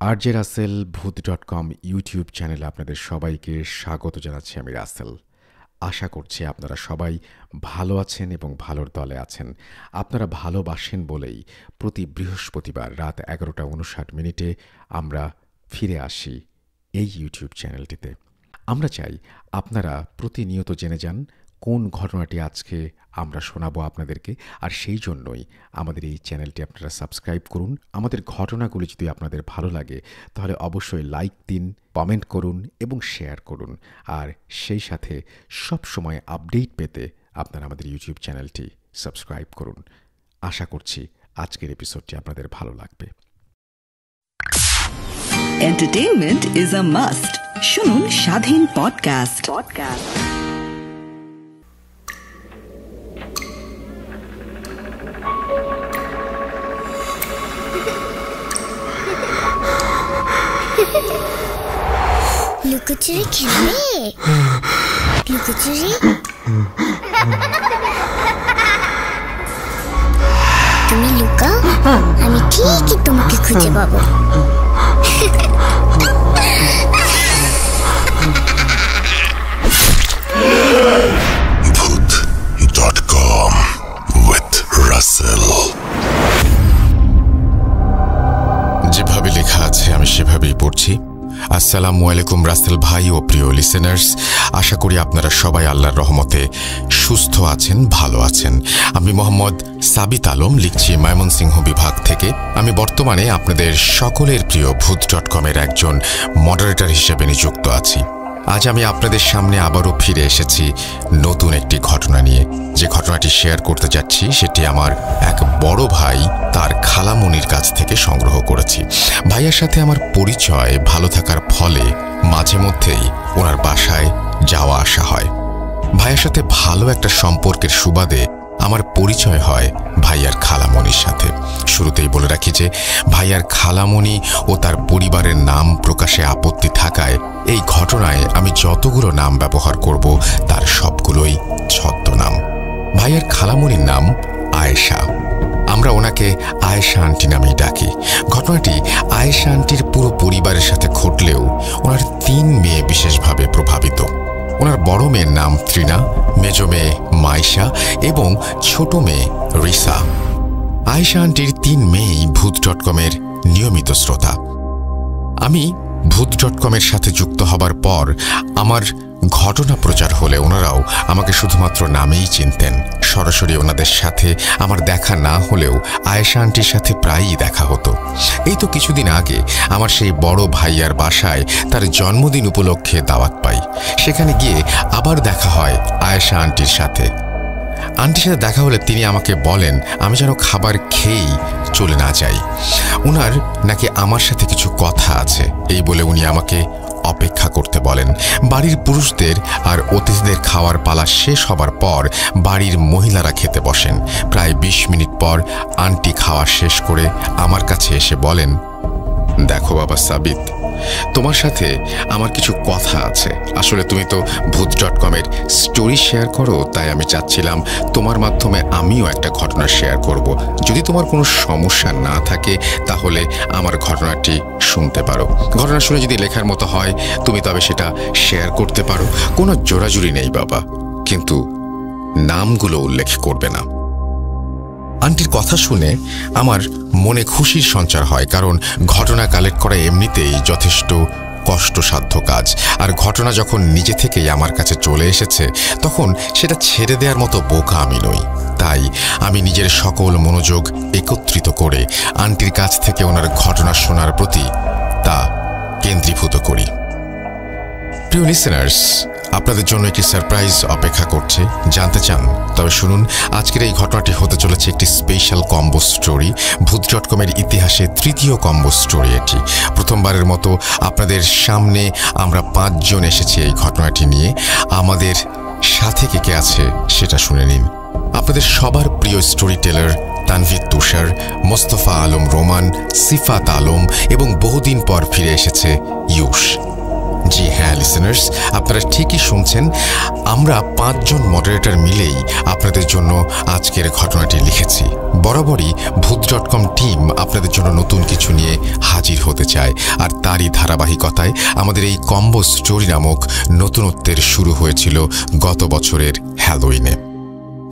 আর J Rasel ভূত dot কম YouTube চ্যানেলে আপনাদের সবাইকে স্বাগত জানাচ্ছি আমি রাসেল। আশা করছি আপনারা সবাই ভালো আছেন এবং ভালোর দলে আছেন। আপনারা ভালোবাসেন বলেই প্রতি বৃহস্পতিবার রাত এগারোটা উনষাট মিনিটে আমরা ফিরে আসি এই ইউটিউব চ্যানেলটিতে। আমরা চাই আপনারা প্রতিনিয়ত জেনে যান কোন ঘটনাটি আজকে আমরা শোনাবো আপনাদেরকে? আর সেই জন্যই আমাদের এই চ্যানেলটি আপনারা সাবস্ক্রাইব করুন। আমাদের ঘটনাগুলি যদি আপনাদের ভালো লাগে তাহলে অবশ্যই লাইক দিন কমেন্ট করুন এবং শেয়ার করুন। আর সেই সাথে সব সময় আপডেট পেতে আপনারা আমাদের ইউটিউব চ্যানেলটি সাবস্ক্রাইব করুন। আশা করছি আজকের এপিসোডটি আপনাদের ভালো লাগবে। Entertainment is a must. শুনুন স্বাধীন পডকাস্ট পডকাস্ট লুকোচুরি খেলবে লুকোচুরি তুমি লুকাও আমি ঠিকই তোমাকে খুঁজে পাবো Booth.com with Russell. আছে আমি সেভাবেই পড়ছি। আসসালামু আলাইকুম রাসেল ভাই ও প্রিয় লিসেনার্স আশা করি আপনারা সবাই আল্লাহর রহমতে সুস্থ আছেন, ভালো আছেন। আমি মোহাম্মদ সাবিত আলম লিখছি ময়মনসিংহ বিভাগ থেকে। আমি বর্তমানে আপনাদের সকলের প্রিয় ভূত ডট কমের একজন মডারেটর হিসেবে নিযুক্ত আছি। আজ আমি আপনাদের সামনে আবারও ফিরে এসেছি নতুন একটি ঘটনা নিয়ে। যে ঘটনাটি শেয়ার করতে যাচ্ছি, সেটি আমার এক বড় ভাই তার খালামনির কাছ থেকে সংগ্রহ করেছি। ভাইয়ের সাথে আমার পরিচয় ভালো থাকার ফলে মাঝে মধ্যেই ওনার বাসায় যাওয়া আসা হয়। ভাইয়ের সাথে ভালো একটা সম্পর্কের সুবাদে আমার পরিচয় হয় ভাইয়ার খালামণির সাথে। শুরুতেই বলে রাখি যে, ভাইয়ার খালামণি ও তার পরিবারের নাম প্রকাশে আপত্তি থাকায় এই ঘটনায় আমি যতগুলো নাম ব্যবহার করব, তার সবগুলোই ছদ্মনাম। ভাইয়ার খালামণির নাম আয়েশা। আমরা ওনাকে আয়েশা আন্টি নামেই ডাকি। ঘটনাটি আয়েশা আন্টির পুরো পরিবারের সাথে ঘটলেও ওনার তিন মেয়ে বিশেষভাবে প্রভাবিত। ওনার বড় মেয়ের নাম ত্রিনা মেজ মেয়ে মাইশা এবং ছোট মেয়ে রিসা। আয়শা আন্টির তিন মেয়েই ভূত ডট কমের নিয়মিত শ্রোতা। আমি ভূত ডট কমের সাথে যুক্ত হবার পর আমার ঘটনা প্রচার হলে ওনারাও আমাকে শুধুমাত্র নামেই চিনতেন। সরাসরি ওনাদের সাথে আমার দেখা না হলেও আয়েশা আন্টির সাথে প্রায়ই দেখা হতো। এই তো কিছুদিন আগে আমার সেই বড় ভাইয়ার বাসায় তার জন্মদিন উপলক্ষে দাওয়াত পাই। সেখানে গিয়ে আবার দেখা হয় আয়েশা আন্টির সাথে। আন্টির সাথে দেখা হলে তিনি আমাকে বলেন, আমি যেন খাবার খেয়েই চলে না যাই। উনার নাকি আমার সাথে কিছু কথা আছে। এই বলে উনি আমাকে অপেক্ষা করতে বলেন। বাড়ির পুরুষদের আর অতিথিদের খাওয়ার পালা শেষ হবার পর বাড়ির মহিলারা খেতে বসেন। প্রায় ২০ মিনিট পর আন্টি খাওয়া শেষ করে আমার কাছে এসে বলেন, দেখো বাবা সাবিত তোমার সাথে আমার কিছু কথা আছে। আসলে তুমি তো ভূত ডট কমের স্টোরি শেয়ার করো, তাই আমি চাচ্ছিলাম তোমার মাধ্যমে আমিও একটা ঘটনা শেয়ার করব। যদি তোমার কোনো সমস্যা না থাকে, তাহলে আমার ঘটনাটি শুনতে পারো। ঘটনা শুনে যদি লেখার মতো হয়, তুমি তবে সেটা শেয়ার করতে পারো। কোনো জোরাজুরি নেই, বাবা। কিন্তু নামগুলো উল্লেখ করবে না। আন্টির কথা শুনে আমার মনে খুশির সঞ্চার হয়, কারণ ঘটনা কালেক্ট করা এমনিতেই যথেষ্ট কষ্টসাধ্য কাজ। আর ঘটনা যখন নিজে থেকেই আমার কাছে চলে এসেছে, তখন সেটা ছেড়ে দেওয়ার মতো বোকা আমি নই। তাই আমি নিজের সকল মনোযোগ একত্রিত করে আন্টির কাছ থেকে ওনার ঘটনা শোনার প্রতি তা কেন্দ্রীভূত করি। প্রিয় লিসেনার্স আপনাদের জন্য একটি সারপ্রাইজ অপেক্ষা করছে। জানতে চান, তবে শুনুন, আজকের এই ঘটনাটি হতে চলেছে একটি special combo story Bhoot dot কমের ইতিহাসে তৃতীয় কম্বো স্টোরি এটি। প্রথমবারের মতো আপনাদের সামনে আমরা পাঁচজন এসেছি এই ঘটনাটি নিয়ে। আমাদের সাথে কে কে আছে সেটা শুনে নিন। আপনাদের সবার প্রিয় স্টোরি টেলার তানভীর তুষার, মোস্তফা আলম রোমান, সিফাত আলম এবং বহুদিন পর ফিরে এসেছে ইউশ। জি হ্যাঁ লিসেনার্স আপনারা ঠিকই শুনছেন। আমরা পাঁচজন মডারেটর মিলেই আপনাদের জন্য আজকের ঘটনাটি লিখেছি। বরাবরই ভূত ডট কম টিম আপনাদের জন্য নতুন কিছু নিয়ে হাজির হতে চায়। আর তারই ধারাবাহিকতায় আমাদের এই কম্বো স্টোরি নামক নতুনত্বের শুরু হয়েছিল গত বছরের হ্যালোইনে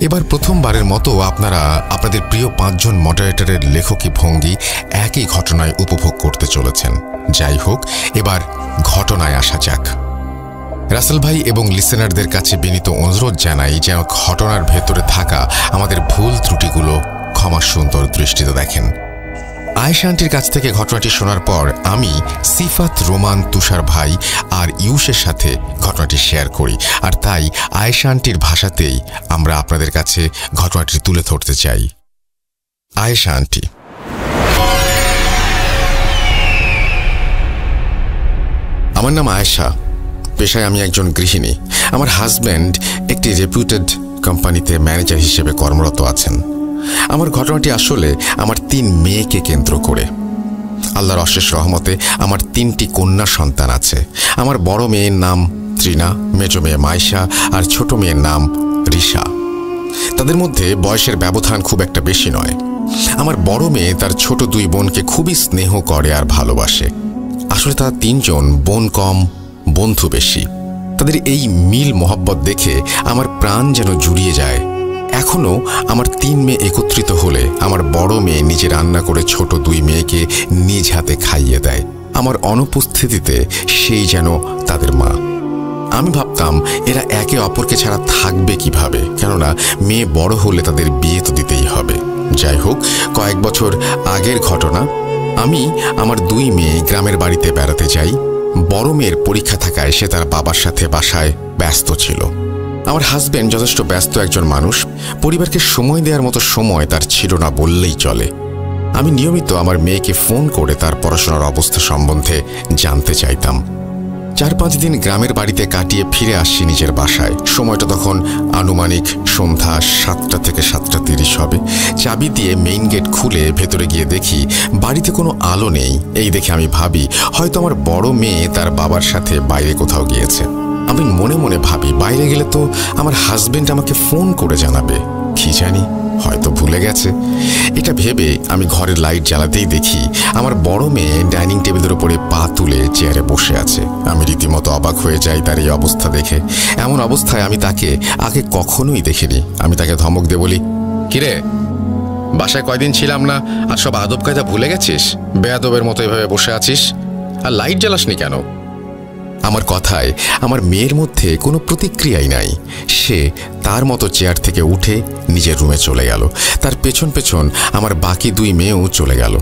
এবার প্রথমবারের মতো আপনারা আপনাদের প্রিয় পাঁচজন মডারেটরের লেখকী ভঙ্গি একই ঘটনায় উপভোগ করতে চলেছেন। যাই হোক, এবার ঘটনায় আসা যাক। রাসেল ভাই এবং লিসেনারদের কাছে বিনীত অনুরোধ জানাই যেন ঘটনার ভেতরে থাকা আমাদের ভুল ত্রুটিগুলো ক্ষমা সুন্দর দৃষ্টিতে দেখেন। আয়েশা আন্টির কাছ থেকে ঘটনাটি শোনার পর আমি সিফাত রোমান তুষার ভাই আর ইউসের সাথে ঘটনাটি শেয়ার করি। আর তাই আয়েশা আন্টির ভাষাতেই আমরা আপনাদের কাছে ঘটনাটি তুলে ধরতে চাই। আয়েশা আন্টি আমার নাম আয়েশা। পেশায় আমি একজন গৃহিণী। আমার হাজব্যান্ড একটি রেপুটেড কোম্পানিতে ম্যানেজার হিসেবে কর্মরত আছেন। আমার ঘটনাটি আসলে আমার তিন মেয়েকে কেন্দ্র করে। আল্লাহর অশেষ রহমতে আমার তিনটি কন্যা সন্তান আছে। আমার বড় মেয়ের নাম ত্রিনা, মেজো মেয়ে মাইশা আর ছোট মেয়ের নাম রিশা। তাদের মধ্যে বয়সের ব্যবধান খুব একটা বেশি নয়। আমার বড় মেয়ে তার ছোট দুই বোনকে খুবই স্নেহ করে আর ভালোবাসে। আসলে তারা তিনজন বোন কম, বন্ধু বেশি। তাদের এই মিল মোহব্বত দেখে আমার প্রাণ যেন জুড়িয়ে যায়। এখনও আমার তিন মেয়ে একত্রিত হলে আমার বড় মেয়ে নিজে রান্না করে ছোট দুই মেয়েকে নিজ হাতে খাইয়ে দেয়। আমার অনুপস্থিতিতে সেই যেন তাদের মা। আমি ভাবতাম, এরা একে অপরকে ছাড়া থাকবে কীভাবে? কেননা, মেয়ে বড় হলে তাদের বিয়ে তো দিতেই হবে। যাই হোক, কয়েক বছর আগের ঘটনা। আমি আমার দুই মেয়ে গ্রামের বাড়িতে বেড়াতে যাই। বড় মেয়ের পরীক্ষা থাকায় সে তার বাবার সাথে বাসায় ব্যস্ত ছিল। আমার হাজবেন্ড যথেষ্ট ব্যস্ত একজন মানুষ। পরিবারকে সময় দেওয়ার মতো সময় তার ছিল না বললেই চলে। আমি নিয়মিত আমার মেয়েকে ফোন করে তার পড়াশোনার অবস্থা সম্বন্ধে জানতে চাইতাম। চার পাঁচ দিন গ্রামের বাড়িতে কাটিয়ে ফিরে আসছি নিজের বাসায়। সময়টা তখন আনুমানিক সন্ধ্যা সাতটা থেকে সাতটা তিরিশ হবে। চাবি দিয়ে মেইন গেট খুলে ভেতরে গিয়ে দেখি বাড়িতে কোনো আলো নেই। এই দেখে আমি ভাবি, হয়তো আমার বড় মেয়ে তার বাবার সাথে বাইরে কোথাও গিয়েছে। আমি মনে মনে ভাবি, বাইরে গেলে তো আমার হাজবেন্ড আমাকে ফোন করে জানাবে। কি জানি, হয়তো ভুলে গেছে। এটা ভেবে আমি ঘরের লাইট জ্বালাতেই দেখি, আমার বড় মেয়ে ডাইনিং টেবিলের উপরে পা তুলে চেয়ারে বসে আছে। আমি রীতিমতো অবাক হয়ে যাই তার এই অবস্থা দেখে। এমন অবস্থায় আমি তাকে আগে কখনোই দেখিনি। আমি তাকে ধমক দিয়ে বলি, কিরে, বাসায় কয়দিন ছিলাম না, আর সব আদব কায়দা ভুলে গেছিস? বেয়াদবের মতো এভাবে বসে আছিস? আর লাইট জ্বালাসনি কেন? আমার কথায় আমার মেয়ের মধ্যে কোনো প্রতিক্রিয়াই নাই। সে তার মতো চেয়ার থেকে উঠে নিজের রুমে চলে গেল। তার পেছন পেছন আমার বাকি দুই মেয়েও চলে গেল।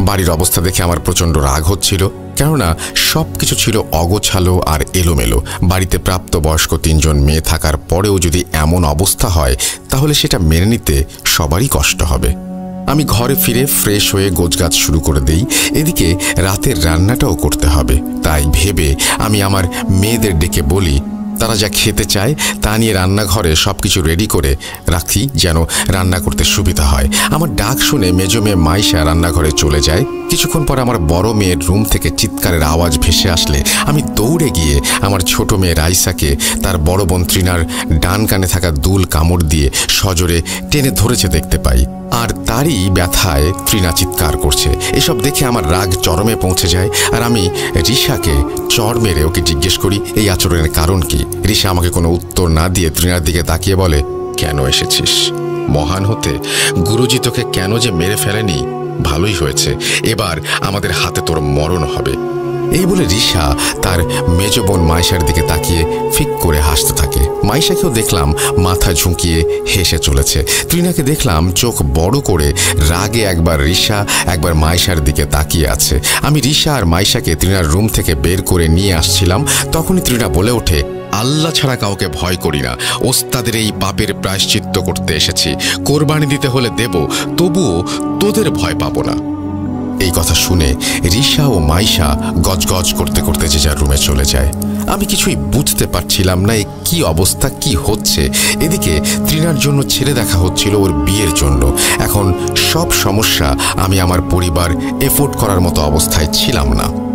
বাড়ির অবস্থা দেখে আমার প্রচণ্ড রাগ হচ্ছিল, কেননা সব কিছু ছিল অগোছালো আর এলোমেলো। বাড়িতে প্রাপ্তবয়স্ক তিনজন মেয়ে থাকার পরেও যদি এমন অবস্থা হয়, তাহলে সেটা মেনে নিতে সবারই কষ্ট হবে। আমি ঘরে ফিরে ফ্রেশ হয়ে গোছগাছ শুরু করে দেই। এদিকে রাতের রান্নাটাও করতে হবে। তাই ভেবে আমি আমার মেয়েদের ডেকে বলি, তারা যা খেতে চায় তা নিয়ে রান্নাঘরে সব কিছু রেডি করে রাখি যেন রান্না করতে সুবিধা হয়। আমার ডাক শুনে মেজো মেয়ে মাইশা রান্নাঘরে চলে যায়। কিছুক্ষণ পর আমার বড় মেয়ের রুম থেকে চিৎকারের আওয়াজ ভেসে আসলে। আমি দৌড়ে গিয়ে আমার ছোট মেয়ে রাইসাকে, তার বড় বোন তৃণার ডান কানে থাকা দুল কামড় দিয়ে সজোরে টেনে ধরেছে দেখতে পাই। আর তারই ব্যথায় তৃণা চিৎকার করছে। এসব দেখে আমার রাগ চরমে পৌঁছে যায় আর আমি রিশাকে চর মেরে ওকে জিজ্ঞেস করি, এই আচরণের কারণ কি? রিশা আমাকে কোনো উত্তর না দিয়ে তৃণার দিকে তাকিয়ে বলে, কেন এসেছিস? মহান হতে গুরুজি তোকে কেন যে মেরে ফেলেনি? ভালোই হয়েছে। এবার আমাদের হাতে তোর মরণ হবে। এই বলে রিশা তার মেজ বোন মাইশার দিকে তাকিয়ে ফিক করে হাসতে থাকে। মাইশাকেও দেখলাম মাথা ঝুঁকিয়ে হেসে চলেছে। তৃণাকে দেখলাম চোখ বড় করে রাগে একবার রিশা, একবার মাইশার দিকে তাকিয়ে আছে। আমি রিশা আর মাইশাকে তৃণার রুম থেকে বের করে নিয়ে আসছিলাম। তখনই ত্রিনা বলে ওঠে, আল্লাহ ছাড়া কাউকে ভয় করি না। ওস্তাদের এই পাপের প্রায়শ্চিত্ত করতে এসেছি। কোরবানি দিতে হলে দেব, তবুও তোদের ভয় পাবো না। এই কথা শুনে রিশা ও মাইশা গজগজ করতে করতে যে যার রুমে চলে যায়। আমি কিছুই বুঝতে পারছিলাম না এ কি অবস্থা, কি হচ্ছে। এদিকে তৃণার জন্য ছেড়ে দেখা হচ্ছিল ওর বিয়ের জন্য। এখন সব সমস্যা আমি আমার পরিবার এফোর্ড করার মতো অবস্থায় ছিলাম না।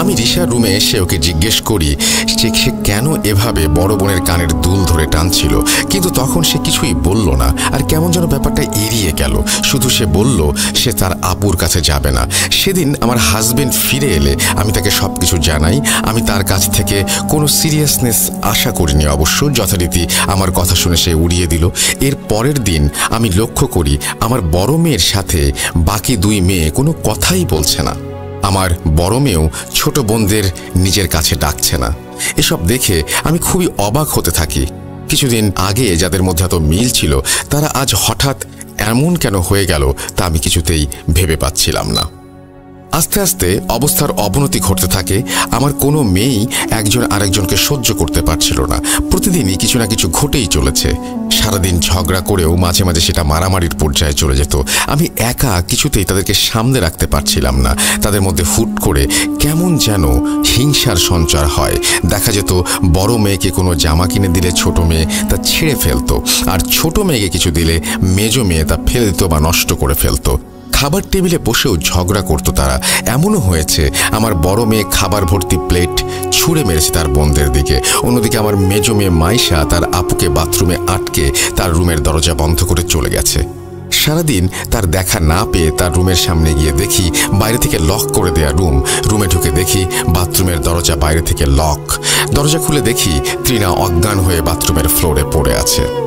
আমি রিসার রুমে এসে ওকে জিজ্ঞেস করি যে সে কেন এভাবে বড় বোনের কানের দুল ধরে টানছিল? কিন্তু তখন সে কিছুই বলল না। আর কেমন যেন ব্যাপারটা এড়িয়ে গেল। শুধু সে বলল, সে তার আপুর কাছে যাবে না। সেদিন আমার হাজবেন্ড ফিরে এলে আমি তাকে সব কিছু জানাই। আমি তার কাছ থেকে কোনো সিরিয়াসনেস আশা করিনি অবশ্য, যথারীতি আমার কথা শুনে সে উড়িয়ে দিল। এর পরের দিন আমি লক্ষ্য করি আমার বড় মেয়ের সাথে বাকি দুই মেয়ে কোনো কথাই বলছে না। আমার বড় মেয়েও ছোট বোনদের নিজের কাছে ডাকছে না। এসব দেখে আমি খুবই অবাক হতে থাকি। কিছুদিন আগে যাদের মধ্যে এত মিল ছিল, তারা আজ হঠাৎ এমন কেন হয়ে গেল তা আমি কিছুতেই ভেবে পাচ্ছিলাম না। আস্তে আস্তে অবস্থার অবনতি ঘটতে থাকে। আমার কোনো মেয়েই একজন আরেকজনকে সহ্য করতে পারছিল না। প্রতিদিনই কিছু না কিছু ঘটেই চলেছে। সারাদিন ঝগড়া করেও মাঝে মাঝে সেটা মারামারির পর্যায়ে চলে যেত। আমি একা কিছুতেই তাদেরকে সামনে রাখতে পারছিলাম না। তাদের মধ্যে হুট করে কেমন যেন হিংসার সঞ্চার হয়। দেখা যেত বড় মেয়েকে কোনো জামা কিনে দিলে ছোট মেয়ে তা ছিঁড়ে ফেলতো। আর ছোট মেয়েকে কিছু দিলে মেজো মেয়ে তা ফেলে দিত বা নষ্ট করে ফেলতো। খাবার টেবিলে বসেও ঝগড়া করতো তারা। এমনও হয়েছে, আমার বড় মেয়ে খাবার ভর্তি প্লেট ছুঁড়ে মেরেছে তার বোনদের দিকে। অন্যদিকে আমার মেজো মেয়ে মাইশা তার আপুকে বাথরুমে আটকে তার রুমের দরজা বন্ধ করে চলে গেছে। সারাদিন তার দেখা না পেয়ে তার রুমের সামনে গিয়ে দেখি, বাইরে থেকে লক করে দেয়া রুম। রুমে ঢুকে দেখি বাথরুমের দরজা বাইরে থেকে লক। দরজা খুলে দেখি ত্রিনা অজ্ঞান হয়ে বাথরুমের ফ্লোরে পড়ে আছে।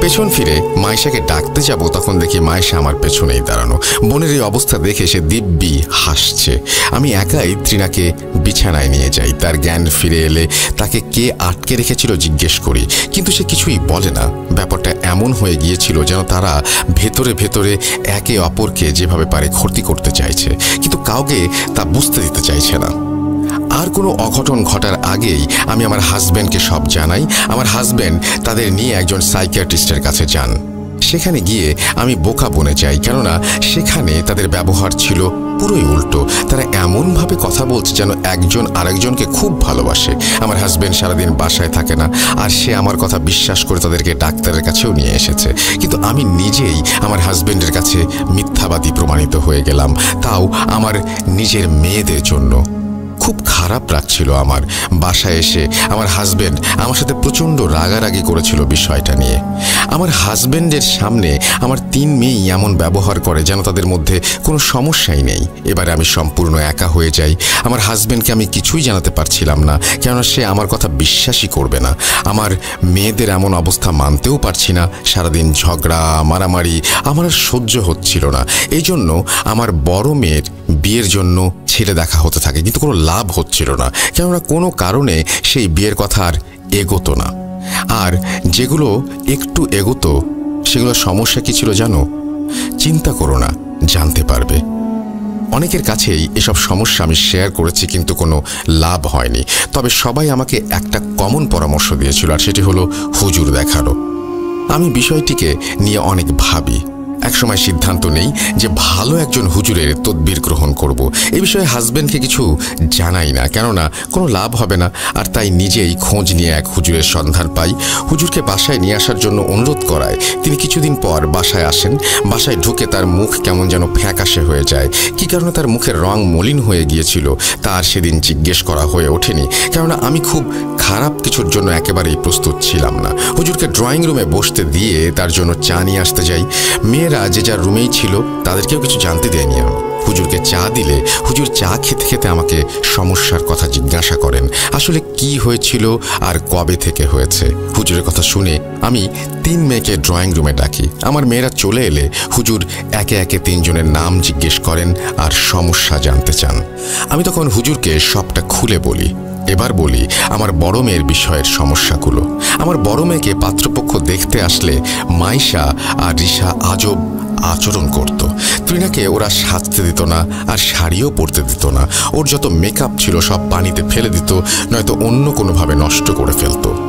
পেছন ফিরে মাইশাকে ডাকতে যাব, তখন দেখি মাইশা আমার পেছনেই দাঁড়ানো। বোনের এই অবস্থা দেখে সে দিব্যি হাসছে। আমি একাই ত্রিনাকে বিছানায় নিয়ে যাই। তার জ্ঞান ফিরে এলে তাকে কে আটকে রেখেছিল জিজ্ঞেস করি। কিন্তু সে কিছুই বলে না। ব্যাপারটা এমন হয়ে গিয়েছিল যেন তারা ভেতরে ভেতরে একে অপরকে যেভাবে পারে ক্ষতি করতে চাইছে। কিন্তু কাউকে তা বুঝতে দিতে চাইছে না। আর কোনো অঘটন ঘটার আগেই আমি আমার হাজব্যান্ডকে সব জানাই। আমার হাজব্যান্ড তাদের নিয়ে একজন সাইকিয়াট্রিস্টের কাছে যান। সেখানে গিয়ে আমি বোকা বনে যাই, কেননা সেখানে তাদের ব্যবহার ছিল পুরোই উল্টো। তারা এমনভাবে কথা বলছে যেন একজন আরেকজনকে খুব ভালোবাসে। আমার হাজব্যান্ড সারাদিন বাসায় থাকে না, আর সে আমার কথা বিশ্বাস করে তাদেরকে ডাক্তারের কাছেও নিয়ে এসেছে। কিন্তু আমি নিজেই আমার হাজব্যান্ডের কাছে মিথ্যাবাদী প্রমাণিত হয়ে গেলাম। তাও আমার নিজের মেয়েদের জন্য। খুব খারাপ লাগছিল আমার। বাসায় এসে আমার হাজবেন্ড আমার সাথে প্রচণ্ড রাগারাগি করেছিল বিষয়টা নিয়ে। আমার হাজবেন্ডের সামনে আমার তিন মেয়েই এমন ব্যবহার করে যেন তাদের মধ্যে কোনো সমস্যাই নেই। এবারে আমি সম্পূর্ণ একা হয়ে যাই। আমার হাজবেন্ডকে আমি কিছুই জানাতে পারছিলাম না, কেননা সে আমার কথা বিশ্বাসই করবে না। আমার মেয়েদের এমন অবস্থা মানতেও পারছি না। সারাদিন ঝগড়া, মারামারি আমার সহ্য হচ্ছিল না। এই জন্য আমার বড় মেয়ের বিয়ের জন্য ছেলে দেখা হতে থাকে। কিন্তু কোনো লাভ হচ্ছিল না, কেননা কোনো কারণে সেই বিয়ের কথা আর এগোতো না। আর যেগুলো একটু এগোতো সেগুলো সমস্যা কি ছিল জানো? চিন্তা করো না, জানতে পারবে। অনেকের কাছেই এসব সমস্যা আমি শেয়ার করেছি কিন্তু কোনো লাভ হয়নি। তবে সবাই আমাকে একটা কমন পরামর্শ দিয়েছিল, আর সেটি হলো হুজুর দেখানো। আমি বিষয়টিকে নিয়ে অনেক ভাবি। একসময় সিদ্ধান্ত নেই যে ভালো একজন হুজুরের তদবির গ্রহণ করব। এ বিষয়ে হাজব্যান্ডকে কিছু জানাই না, কেননা কোনো লাভ হবে না। আর তাই নিজেই খোঁজ নিয়ে এক হুজুরের সন্ধান পাই। হুজুরকে বাসায় নিয়ে আসার জন্য অনুরোধ করায়। তিনি কিছুদিন পর বাসায় আসেন। বাসায় ঢুকে তার মুখ কেমন যেন ফ্যাকাশে হয়ে যায়। কি কারণে তার মুখের রং মলিন হয়ে গিয়েছিল তার সেদিন জিজ্ঞেস করা হয়ে ওঠেনি। কেননা আমি খুব খারাপ কিছুর জন্য একেবারেই প্রস্তুত ছিলাম না। হুজুরকে ড্রয়িং রুমে বসতে দিয়ে তার জন্য চা নিয়ে আসতে যাই। মেয়েরা যে যার রুমেই ছিল, তাদেরকেও কিছু জানতে দেয়নি আমি হুজুরকে চা দিলে, হুজুর চা খেতে খেতে আমাকে সমস্যার কথা জিজ্ঞাসা করেন, আসলে কি হয়েছিল আর কবে থেকে হয়েছে? হুজুরের কথা শুনে আমি তিন মেয়েকে ড্রয়িং রুমে ডাকি। আমার মেয়েরা চলে এলে হুজুর একে একে তিনজনের নাম জিজ্ঞেস করেন আর সমস্যা জানতে চান। আমি তখন হুজুরকে সবটা খুলে বলি। এবার বলি, আমার বড় মেয়ের বিষয়ের সমস্যাগুলো। আমার বড় মেয়েকে পাত্রপক্ষ দেখতে আসলে মাইশা আর রিসা আজব আচরণ করত। ত্রিনাকে ওরা সাজতে দিত না আর শাড়িও পরতে দিত না। ওর যত মেকআপ ছিল সব পানিতে ফেলে দিত, নয়তো অন্য কোনোভাবে নষ্ট করে ফেলতো।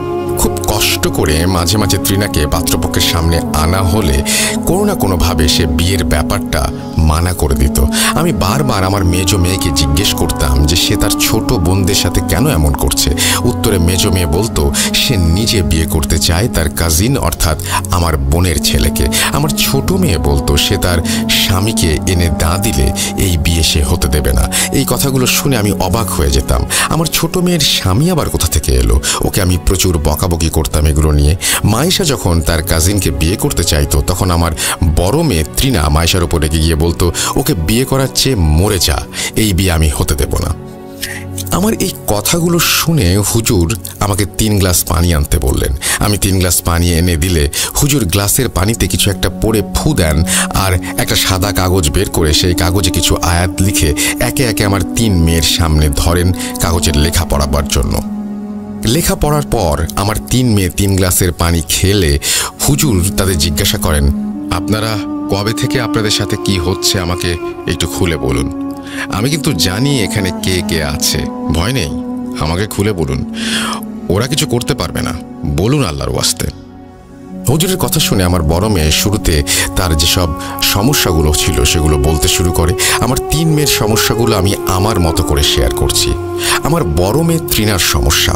কষ্ট করে মাঝে মাঝে ত্রিনাকে পাত্রপক্ষের সামনে আনা হলে কোনো না কোনোভাবে সে বিয়ের ব্যাপারটা মানা করে দিত। আমি বারবার আমার মেজ মেয়েকে জিজ্ঞেস করতাম যে সে তার ছোট বোনদের সাথে কেন এমন করছে। উত্তরে মেজ মেয়ে বলতো, সে নিজে বিয়ে করতে চায় তার কাজিন অর্থাৎ আমার বোনের ছেলেকে। আমার ছোট মেয়ে বলতো, সে তার স্বামীকে এনে দা দিলে এই বিয়ে সে হতে দেবে না। এই কথাগুলো শুনে আমি অবাক হয়ে যেতাম। আমার ছোট মেয়ের স্বামী আবার কোথা থেকে এলো? ওকে আমি প্রচুর বকাবকি করতাম এগুলো নিয়ে। মায়েশা যখন তার কাজিনকে বিয়ে করতে চাইতো, তখন আমার বড় মেয়ে ত্রিনা মাইশার উপর রেগে গিয়ে বলতো, ওকে বিয়ে করার চেয়ে মরে যা, এই বিয়ে আমি হতে দেব না। আমার এই কথাগুলো শুনে হুজুর আমাকে তিন গ্লাস পানি আনতে বললেন। আমি তিন গ্লাস পানি এনে দিলে হুজুর গ্লাসের পানিতে কিছু একটা পরে ফু দেন আর একটা সাদা কাগজ বের করে সেই কাগজে কিছু আয়াত লিখে একে একে আমার তিন মেয়ের সামনে ধরেন কাগজের লেখা পড়াবার জন্য। লেখা পড়ার পর আমার তিন মেয়ে তিন গ্লাসের পানি খেলে হুজুর তাদের জিজ্ঞাসা করেন, আপনারা কবে থেকে আপনাদের সাথে কি হচ্ছে আমাকে একটু খুলে বলুন। আমি কিন্তু জানি এখানে কে কে আছে, ভয় নেই, আমাকে খুলে বলুন। ওরা কিছু করতে পারবে না, বলুন আল্লাহর ওয়াস্তে। হুজুরের কথা শুনে আমার বড় মেয়ে শুরুতে তার যেসব সমস্যাগুলো ছিল সেগুলো বলতে শুরু করে। আমার তিন মেয়ের সমস্যাগুলো আমি আমার মতো করে শেয়ার করছি। আমার বড় মেয়ে ত্রিনার সমস্যা।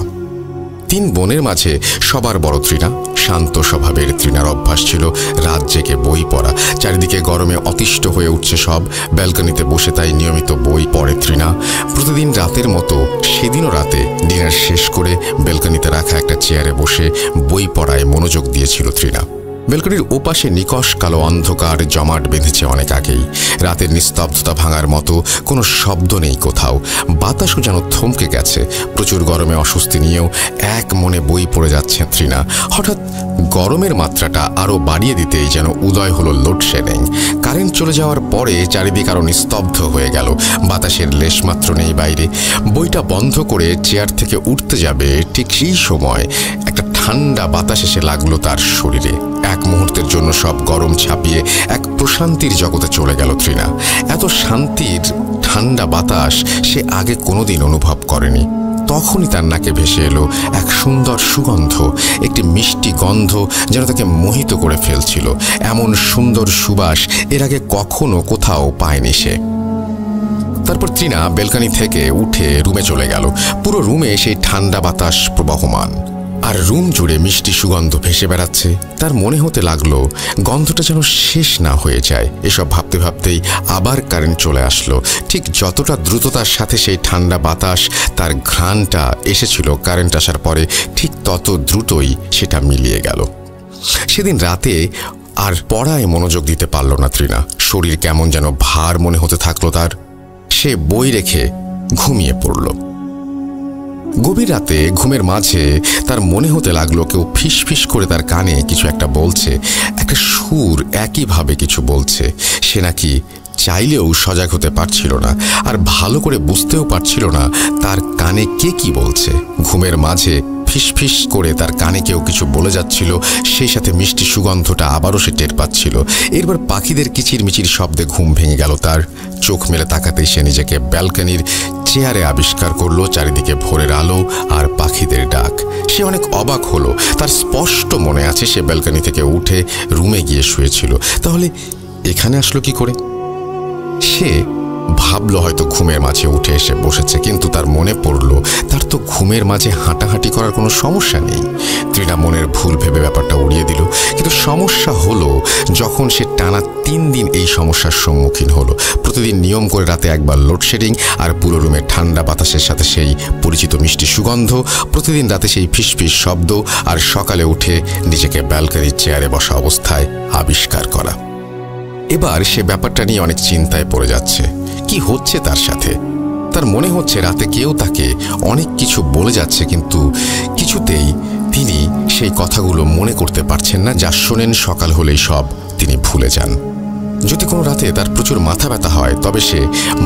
তিন বোনের মাঝে সবার বড় তৃণা। শান্ত স্বভাবের তৃণার অভ্যাস ছিল রাত জেগে বই পড়া। চারিদিকে গরমে অতিষ্ঠ হয়ে উঠছে সব। ব্যালকনিতে বসে তাই নিয়মিত বই পড়ে তৃণা। প্রতিদিন রাতের মতো সেদিনও রাতে ডিনার শেষ করে ব্যালকনিতে রাখা একটা চেয়ারে বসে বই পড়ায় মনোযোগ দিয়েছিল তৃণা। বেলকনির ওপাশে নিকশ কালো অন্ধকার জমাট বেঁধেছে অনেক আগেই। রাতের নিস্তব্ধতা ভাঙার মতো কোনো শব্দ নেই কোথাও। বাতাসও যেন থমকে গেছে। প্রচুর গরমে অস্বস্তি নিয়েও এক মনে বই পড়ে যাচ্ছে ত্রিনা হঠাৎ গরমের মাত্রাটা আরও বাড়িয়ে দিতেই যেন উদয় হলো লোডশেডিং কারেন্ট চলে যাওয়ার পরে চারিদিক আরও নিস্তব্ধ হয়ে গেল। বাতাসের লেশমাত্র নেই বাইরে। বইটা বন্ধ করে চেয়ার থেকে উঠতে যাবে ঠিক সেই সময় একটা ঠান্ডা বাতাস এসে লাগল তার শরীরে। এক মুহূর্তের জন্য সব গরম ছাপিয়ে এক প্রশান্তির জগতে চলে গেল তৃণা। এত শান্তির ঠান্ডা বাতাস সে আগে কোনোদিন অনুভব করেনি। তখনই তার নাকে ভেসে এলো এক সুন্দর সুগন্ধ, একটি মিষ্টি গন্ধ যেন তাকে মোহিত করে ফেলছিল। এমন সুন্দর সুবাস এর আগে কখনো কোথাও পায়নি সে। তারপর ত্রিনা বেলকানি থেকে উঠে রুমে চলে গেল। পুরো রুমে সেই ঠান্ডা বাতাস প্রবাহমান। আর রুম জুড়ে মিষ্টি সুগন্ধ ভেসে বেড়াচ্ছে, তার মনে হতে লাগল গন্ধটা যেন শেষ না হয়ে যায়। এসব ভাবতে ভাবতেই আবার কারেন্ট চলে আসলো। ঠিক যতটা দ্রুততার সাথে সেই ঠান্ডা বাতাস, তার ঘ্রাণটা এসেছিল কারেন্ট আসার পরে, ঠিক তত দ্রুতই সেটা মিলিয়ে গেল। সেদিন রাতে আর পড়ায় মনোযোগ দিতে পারল না ত্রিনা শরীর কেমন যেন ভার মনে হতে থাকল তার। সে বই রেখে ঘুমিয়ে পড়ল। গভীর রাতে ঘুমের মাঝে তার মনে হতে লাগল কেউ ফিস ফিস করে তার কানে কিছু একটা বলছে, একটা সুর একইভাবে কিছু বলছে। সে নাকি চাইলেও সজাগ হতে পারছিল না আর ভালো করে বুঝতেও পারছিল না তার কানে কে কি বলছে। ঘুমের মাঝে ফিসফিস করে তার কানে কেউ কিছু বলে যাচ্ছিল, সেই সাথে মিষ্টি সুগন্ধটা আবারও সে টের পাচ্ছিল। এরপর পাখিদের কিচিরমিচির শব্দে ঘুম ভেঙে গেল তার। চোখ মেলে তাকাতেই সে নিজেকে ব্যালকনির চেয়ারে আবিষ্কার করল, চারিদিকে ভোরের আলো আর পাখিদের ডাক। সে অনেক অবাক হলো, তার স্পষ্ট মনে আছে সে ব্যালকনি থেকে উঠে রুমে গিয়ে শুয়েছিল। তাহলে এখানে আসলো কি করে? সে ভাবলো হয়তো ঘুমের মাঝে উঠে এসে বসেছে, কিন্তু তার মনে পড়ল, তার তো ঘুমের মাঝে হাঁটাহাঁটি করার কোনো সমস্যা নেই। ত্রিনা মনের ভুল ভেবে ব্যাপারটা উড়িয়ে দিল, কিন্তু সমস্যা হলো, যখন সে টানা তিন দিন এই সমস্যার সম্মুখীন হলো, প্রতিদিন নিয়ম করে রাতে একবার লোডশেডিং আর পুরো রুমে ঠান্ডা বাতাসের সাথে সেই পরিচিত মিষ্টি সুগন্ধ, প্রতিদিন রাতে সেই ফিসফিস শব্দ আর সকালে উঠে নিজেকে ব্যালকানির চেয়ারে বসা অবস্থায় আবিষ্কার করা। এবার সে ব্যাপারটা নিয়ে অনেক চিন্তায় পড়ে যাচ্ছে। কি হচ্ছে তার সাথে? তার মনে হচ্ছে রাতে কেউ তাকে অনেক কিছু বলে যাচ্ছে, কিন্তু কিছুতেই তিনি সেই কথাগুলো মনে করতে পারছেন না। যা শোনেন সকাল হলেই সব তিনি ভুলে যান। যদি কোনো রাতে তার প্রচুর মাথা ব্যথা হয়, তবে সে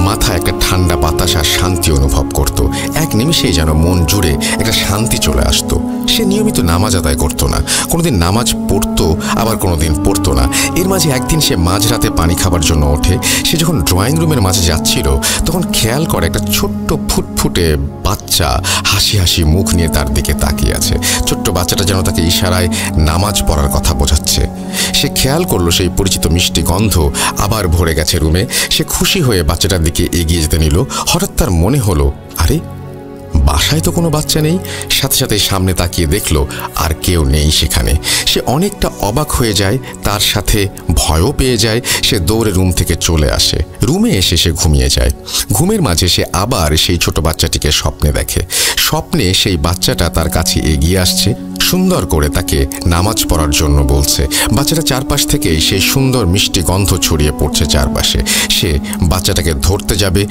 মাথা একটা ঠান্ডা বাতাস আর শান্তি অনুভব করত। এক নিমিষেই যেন মন জুড়ে একটা শান্তি চলে আসতো। সে নিয়মিত নামাজ আদায় করতো না। কোনোদিন নামাজ পড়তো, আবার কোনোদিন পড়তো না। এর মাঝে একদিন সে মাঝরাতে পানি খাবার জন্য ওঠে। সে যখন ড্রয়িং রুমের মাঝে যাচ্ছিল, তখন খেয়াল করে একটা ছোট্ট ফুটফুটে বাচ্চা হাসি হাসি মুখ নিয়ে তার দিকে তাকিয়ে আছে। ছোট্ট বাচ্চাটা যেন তাকে ইশারায় নামাজ পড়ার কথা বোঝাচ্ছে। সে খেয়াল করল সেই পরিচিত মিষ্টি গন্ধ আবার ভরে গেছে রুমে। সে খুশি হয়ে বাচ্চাটার দিকে এগিয়ে যেতে নিল। হঠাৎ তার মনে হলো, আরে বাসায় তো কোনো বাচ্চা নেই। সাথে সাথে সামনে তাকিয়ে দেখল আর কেউ নেই সেখানে। সে অনেকটা অবাক হয়ে যায়, তার সাথে ভয়ও পেয়ে যায়, সে দৌড়ে রুম থেকে চলে আসে। রুমে এসে সে ঘুমিয়ে যায়। ঘুমের মাঝে সে আবার সেই ছোট বাচ্চাটিকে স্বপ্নে দেখে। স্বপ্নে সেই বাচ্চাটা তার কাছে এগিয়ে আসছে, সুন্দর করে তাকে নামাজ পড়ার জন্য বলছে। বাচ্চাটা চারপাশ থেকেই সেই সুন্দর মিষ্টি গন্ধ ছড়িয়ে পড়ছে চারপাশে। সে বাচ্চাটাকে ধরতে যাবে,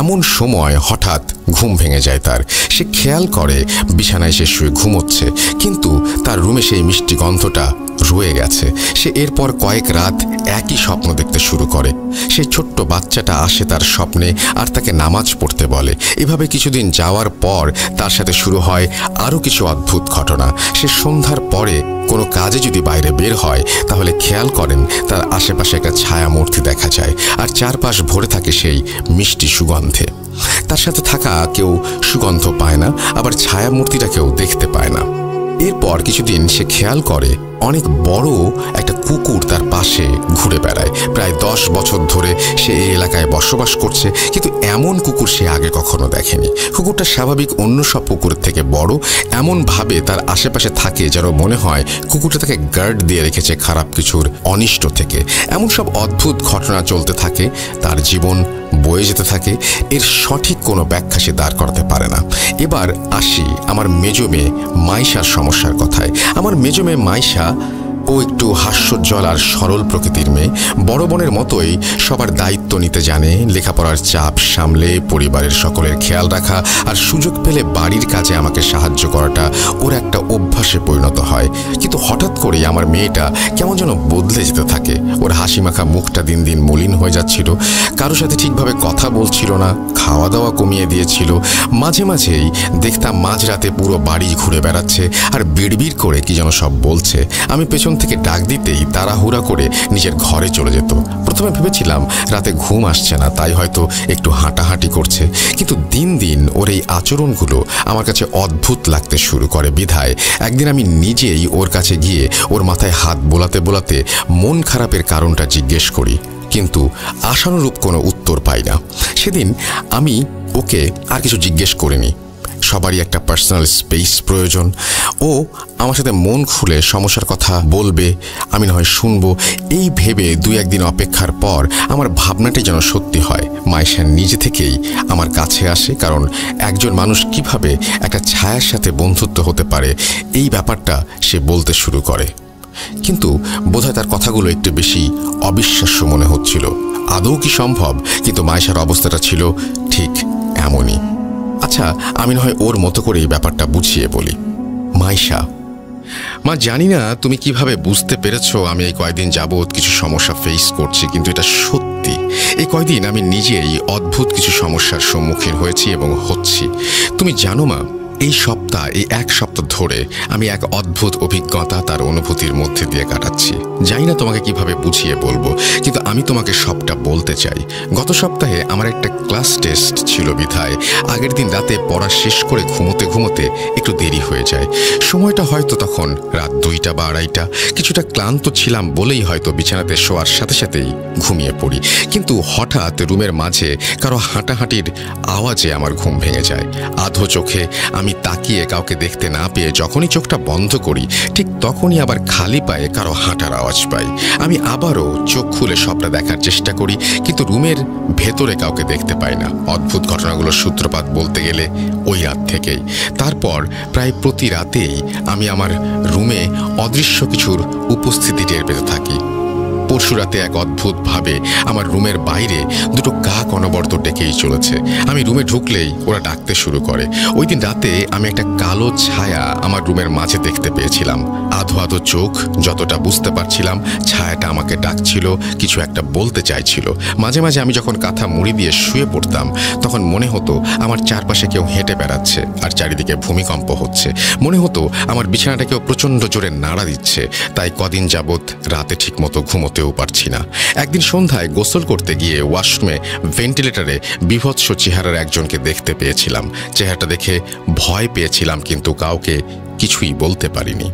এমন সময় হঠাৎ ঘুম ভেঙে যায় তার। সে খেয়াল করে, বিছানায় সে শুয়ে ঘুমোচ্ছে, কিন্তু তার রুমে সেই মিষ্টি গন্ধটা রয়ে গেছে। সে এরপর কয়েক রাত একই স্বপ্ন দেখতে শুরু করে। সেই ছোট্ট বাচ্চাটা আসে তার স্বপ্নে আর তাকে নামাজ পড়তে বলে। এভাবে কিছুদিন যাওয়ার পর তার সাথে শুরু হয় আরও কিছু অদ্ভুত ঘটনা। সে সন্ধ্যার পরে কোনো কাজে যদি বাইরে বের হয়, তাহলে খেয়াল করেন তার আশেপাশে একটা ছায়া মূর্তি দেখা যায়, আর চারপাশ ভরে থাকে সেই মিষ্টি সুগন্ধে। তার সাথে থাকা কেউ সুগন্ধ পায় না, আবার ছায়া মূর্তিটাকেও দেখতে পায় না। এরপর কিছুদিন সে খেয়াল করে, অনেক বড় একটা কুকুর তার পাশে ঘুরে বেড়ায়। প্রায় দশ বছর ধরে সে এই এলাকায় বসবাস করছে, কিন্তু এমন কুকুর সে আগে কখনো দেখেনি। কুকুরটা স্বাভাবিক অন্য সব কুকুরের থেকে বড়, এমনভাবে তার আশেপাশে থাকে যেন মনে হয় কুকুরটা তাকে গার্ড দিয়ে রেখেছে খারাপ কিছুর অনিষ্ট থেকে। এমন সব অদ্ভুত ঘটনা চলতে থাকে, তার জীবন বয়ে যেতে থাকে, এর সঠিক কোনো ব্যাখ্যা সে দাঁড় করাতে পারে না। এবার আসি আমার মেজো মেয়ে মাইশার সমস্যার কথায়। আমার মেজো মেয়ে মাইশা ও একটু হাস্যোজ্জ্বল আর সরল প্রকৃতির মেয়ে। বড় বোনের মতোই সবার দায়িত্ব নিতে জানে, লেখাপড়ার চাপ সামলে, পরিবারের সকলের খেয়াল রাখা আর সুযোগ পেলে বাড়ির কাজে আমাকে সাহায্য করাটা ওর একটা অভ্যাসে পরিণত হয়। কিন্তু হঠাৎ করেই আমার মেয়েটা কেমন যেন বদলে যেতে থাকে। ওর হাসি মাখা মুখটা দিন দিন মলিন হয়ে যাচ্ছিল কারও সাথে ঠিকভাবে কথা বলছিল না খাওয়া দাওয়া কমিয়ে দিয়েছিল। মাঝে মাঝেই দেখতাম মাঝরাতে পুরো বাড়ি ঘুরে বেড়াচ্ছে আর বিড়বিড় করে কি যেন সব বলছে। আমি পেছন থেকে ডাক দিতেই তাড়াহুড়া করে নিজের ঘরে চলে যেত। প্রথমে ভেবেছিলাম রাতে ঘুম আসছে না, তাই হয়তো একটু হাঁটাহাঁটি করছে। কিন্তু দিন দিন ওর এই আচরণগুলো আমার কাছে অদ্ভুত লাগতে শুরু করে বিধায় একদিন আমি নিজেই ওর কাছে গিয়ে ওর মাথায় হাত বোলাতে বোলাতে মন খারাপের কারণটা জিজ্ঞেস করি। কিন্তু আশানুরূপ কোনো উত্তর পাই না। সেদিন আমি ওকে আর কিছু জিজ্ঞেস করিনি। সবারই একটা পার্সোনাল স্পেস প্রয়োজন। ও আমার সাথে মন খুলে সমস্যার কথা বলবে, আমি না হয় শুনব। এই ভেবে দুই একদিন অপেক্ষার পর আমার ভাবনাটি যেন সত্যি হয়। মাইশা নিজে থেকেই আমার কাছে আসে, কারণ একজন মানুষ কীভাবে একটা ছায়ার সাথে বন্ধুত্ব হতে পারে, এই ব্যাপারটা সে বলতে শুরু করে। কিন্তু বোধহয় তার কথাগুলো একটু বেশি অবিশ্বাস্য মনে হচ্ছিল। আদৌ কি সম্ভব? কিন্তু মায়েশার অবস্থাটা ছিল ঠিক এমনই। আচ্ছা আমি নয় ওর মতো করে এই ব্যাপারটা বুঝিয়ে বলি। মাইশা, মা জানি না তুমি কীভাবে বুঝতে পেরেছ আমি এই কয়দিন যাবৎ কিছু সমস্যা ফেস করছি, কিন্তু এটা সত্যি। এই কয়দিন আমি নিজেই অদ্ভুত কিছু সমস্যার সম্মুখীন হয়েছি এবং হচ্ছি। তুমি জানো মা এই সপ্তাহ, এই এক সপ্তাহ ধরে আমি এক অদ্ভুত অভিজ্ঞতা তার অনুভূতির মধ্যে দিয়ে কাটাচ্ছি। জানি না তোমাকে কীভাবে বুঝিয়ে বলব, কিন্তু আমি তোমাকে সবটা বলতে চাই। গত সপ্তাহে আমার একটা ক্লাস টেস্ট ছিল বিধায়। আগের দিন রাতে পড়া শেষ করে ঘুমোতে ঘুমোতে একটু দেরি হয়ে যায়। সময়টা হয়তো তখন রাত দুইটা বা আড়াইটা। কিছুটা ক্লান্ত ছিলাম বলেই হয়তো বিছানাতে শোয়ার সাথে সাথেই ঘুমিয়ে পড়ি। কিন্তু হঠাৎ রুমের মাঝে কারও হাঁটাহাঁটির আওয়াজে আমার ঘুম ভেঙে যায়। আধো চোখে আমি তাকিয়ে কাউকে দেখতে না পেয়ে যখনই চোখটা বন্ধ করি, ঠিক তখনই আবার খালি পায়ে কারও হাঁটার আওয়াজ পাই। আমি আবারও চোখ খুলে সবটা দেখার চেষ্টা করি, কিন্তু রুমের ভেতরে কাউকে দেখতে পাই না। অদ্ভুত ঘটনাগুলোর সূত্রপাত বলতে গেলে ওই রাত থেকেই। তারপর প্রায় প্রতি রাতেই আমি আমার রুমে অদৃশ্য কিছুর উপস্থিতি টের পেতে থাকি। পরশু রাতে এক অদ্ভুতভাবে আমার রুমের বাইরে দুটো কাক অনবর্ত ডেকেই চলেছে। আমি রুমে ঢুকলেই ওরা ডাকতে শুরু করে। ওই দিন রাতে আমি একটা কালো ছায়া আমার রুমের মাঝে দেখতে পেয়েছিলাম। আধো আধো চোখ, যতটা বুঝতে পারছিলাম, ছায়াটা আমাকে ডাকছিল, কিছু একটা বলতে চাইছিল। মাঝে মাঝে আমি যখন কাঁথা মুড়ি দিয়ে শুয়ে পড়তাম, তখন মনে হতো আমার চারপাশে কেউ হেঁটে বেড়াচ্ছে আর চারিদিকে ভূমিকম্প হচ্ছে। মনে হতো আমার বিছানাটা কেউ প্রচণ্ড জোরে নাড়া দিচ্ছে, তাই কদিন যাবৎ রাতে ঠিকমতো ঘুমোতেও পারছি না। একদিন সন্ধ্যায় গোসল করতে গিয়ে ওয়াশরুমে ভেন্টিলেটরে বিভৎস চেহারার একজনকে দেখতে পেয়েছিলাম। চেহারাটা দেখে ভয় পেয়েছিলাম, কিন্তু কাউকে কিছুই বলতে পারিনি।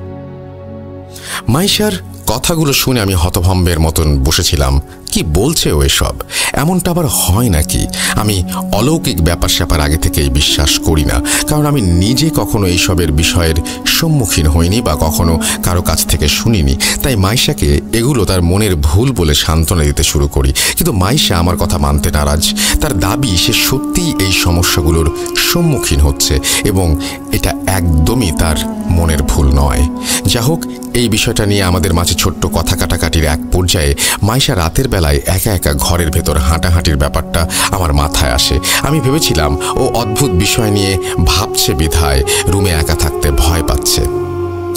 মাইশার কথাগুলো শুনে আমি হতভম্বের মতন বসেছিলাম। কি বলছে ও এসব? এমনটা আবার হয় নাকি? আমি অলৌকিক ব্যাপার স্যাপার আগে থেকেই বিশ্বাস করি না, কারণ আমি নিজে কখনো এইসবের বিষয়ের সম্মুখীন হইনি বা কখনো কারও কাছ থেকে শুনিনি। তাই মাইশাকে এগুলো তার মনের ভুল বলে সান্ত্বনা দিতে শুরু করি। কিন্তু মাইশা আমার কথা মানতে নারাজ। তার দাবি, সে সত্যিই এই সমস্যাগুলোর সম্মুখীন হচ্ছে এবং এটা একদমই তার মনের ভুল নয়। যা হোক এই বিষয়টা নিয়ে আমাদের মাঝে ছোট্ট কথা কাটাকাটির এক পর্যায়ে মাইশা রাতের বেলায় একা একা ঘরের ভেতর হাঁটাহাঁটির ব্যাপারটা আমার মাথায় আসে। আমি ভেবেছিলাম, ও অদ্ভুত বিষয় নিয়ে ভাবছে বিধায় রুমে একা থাকতে ভয় পাচ্ছে।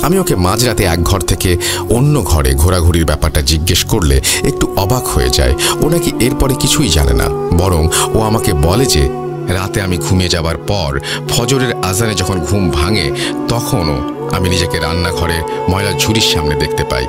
আমি ওকে মাঝরাতে এক ঘর থেকে অন্য ঘরে ঘোরাঘুরির ব্যাপারটা জিজ্ঞেস করলে একটু অবাক হয়ে যায়। ও নাকি এরপরে কিছুই জানে না, বরং ও আমাকে বলে যে, রাতে আমি ঘুমিয়ে যাবার পর ফজরের আজানে যখন ঘুম ভাঙে, তখনও আমি নিজেকে রান্নাঘরে ময়লা ঝুড়ির সামনে দেখতে পাই।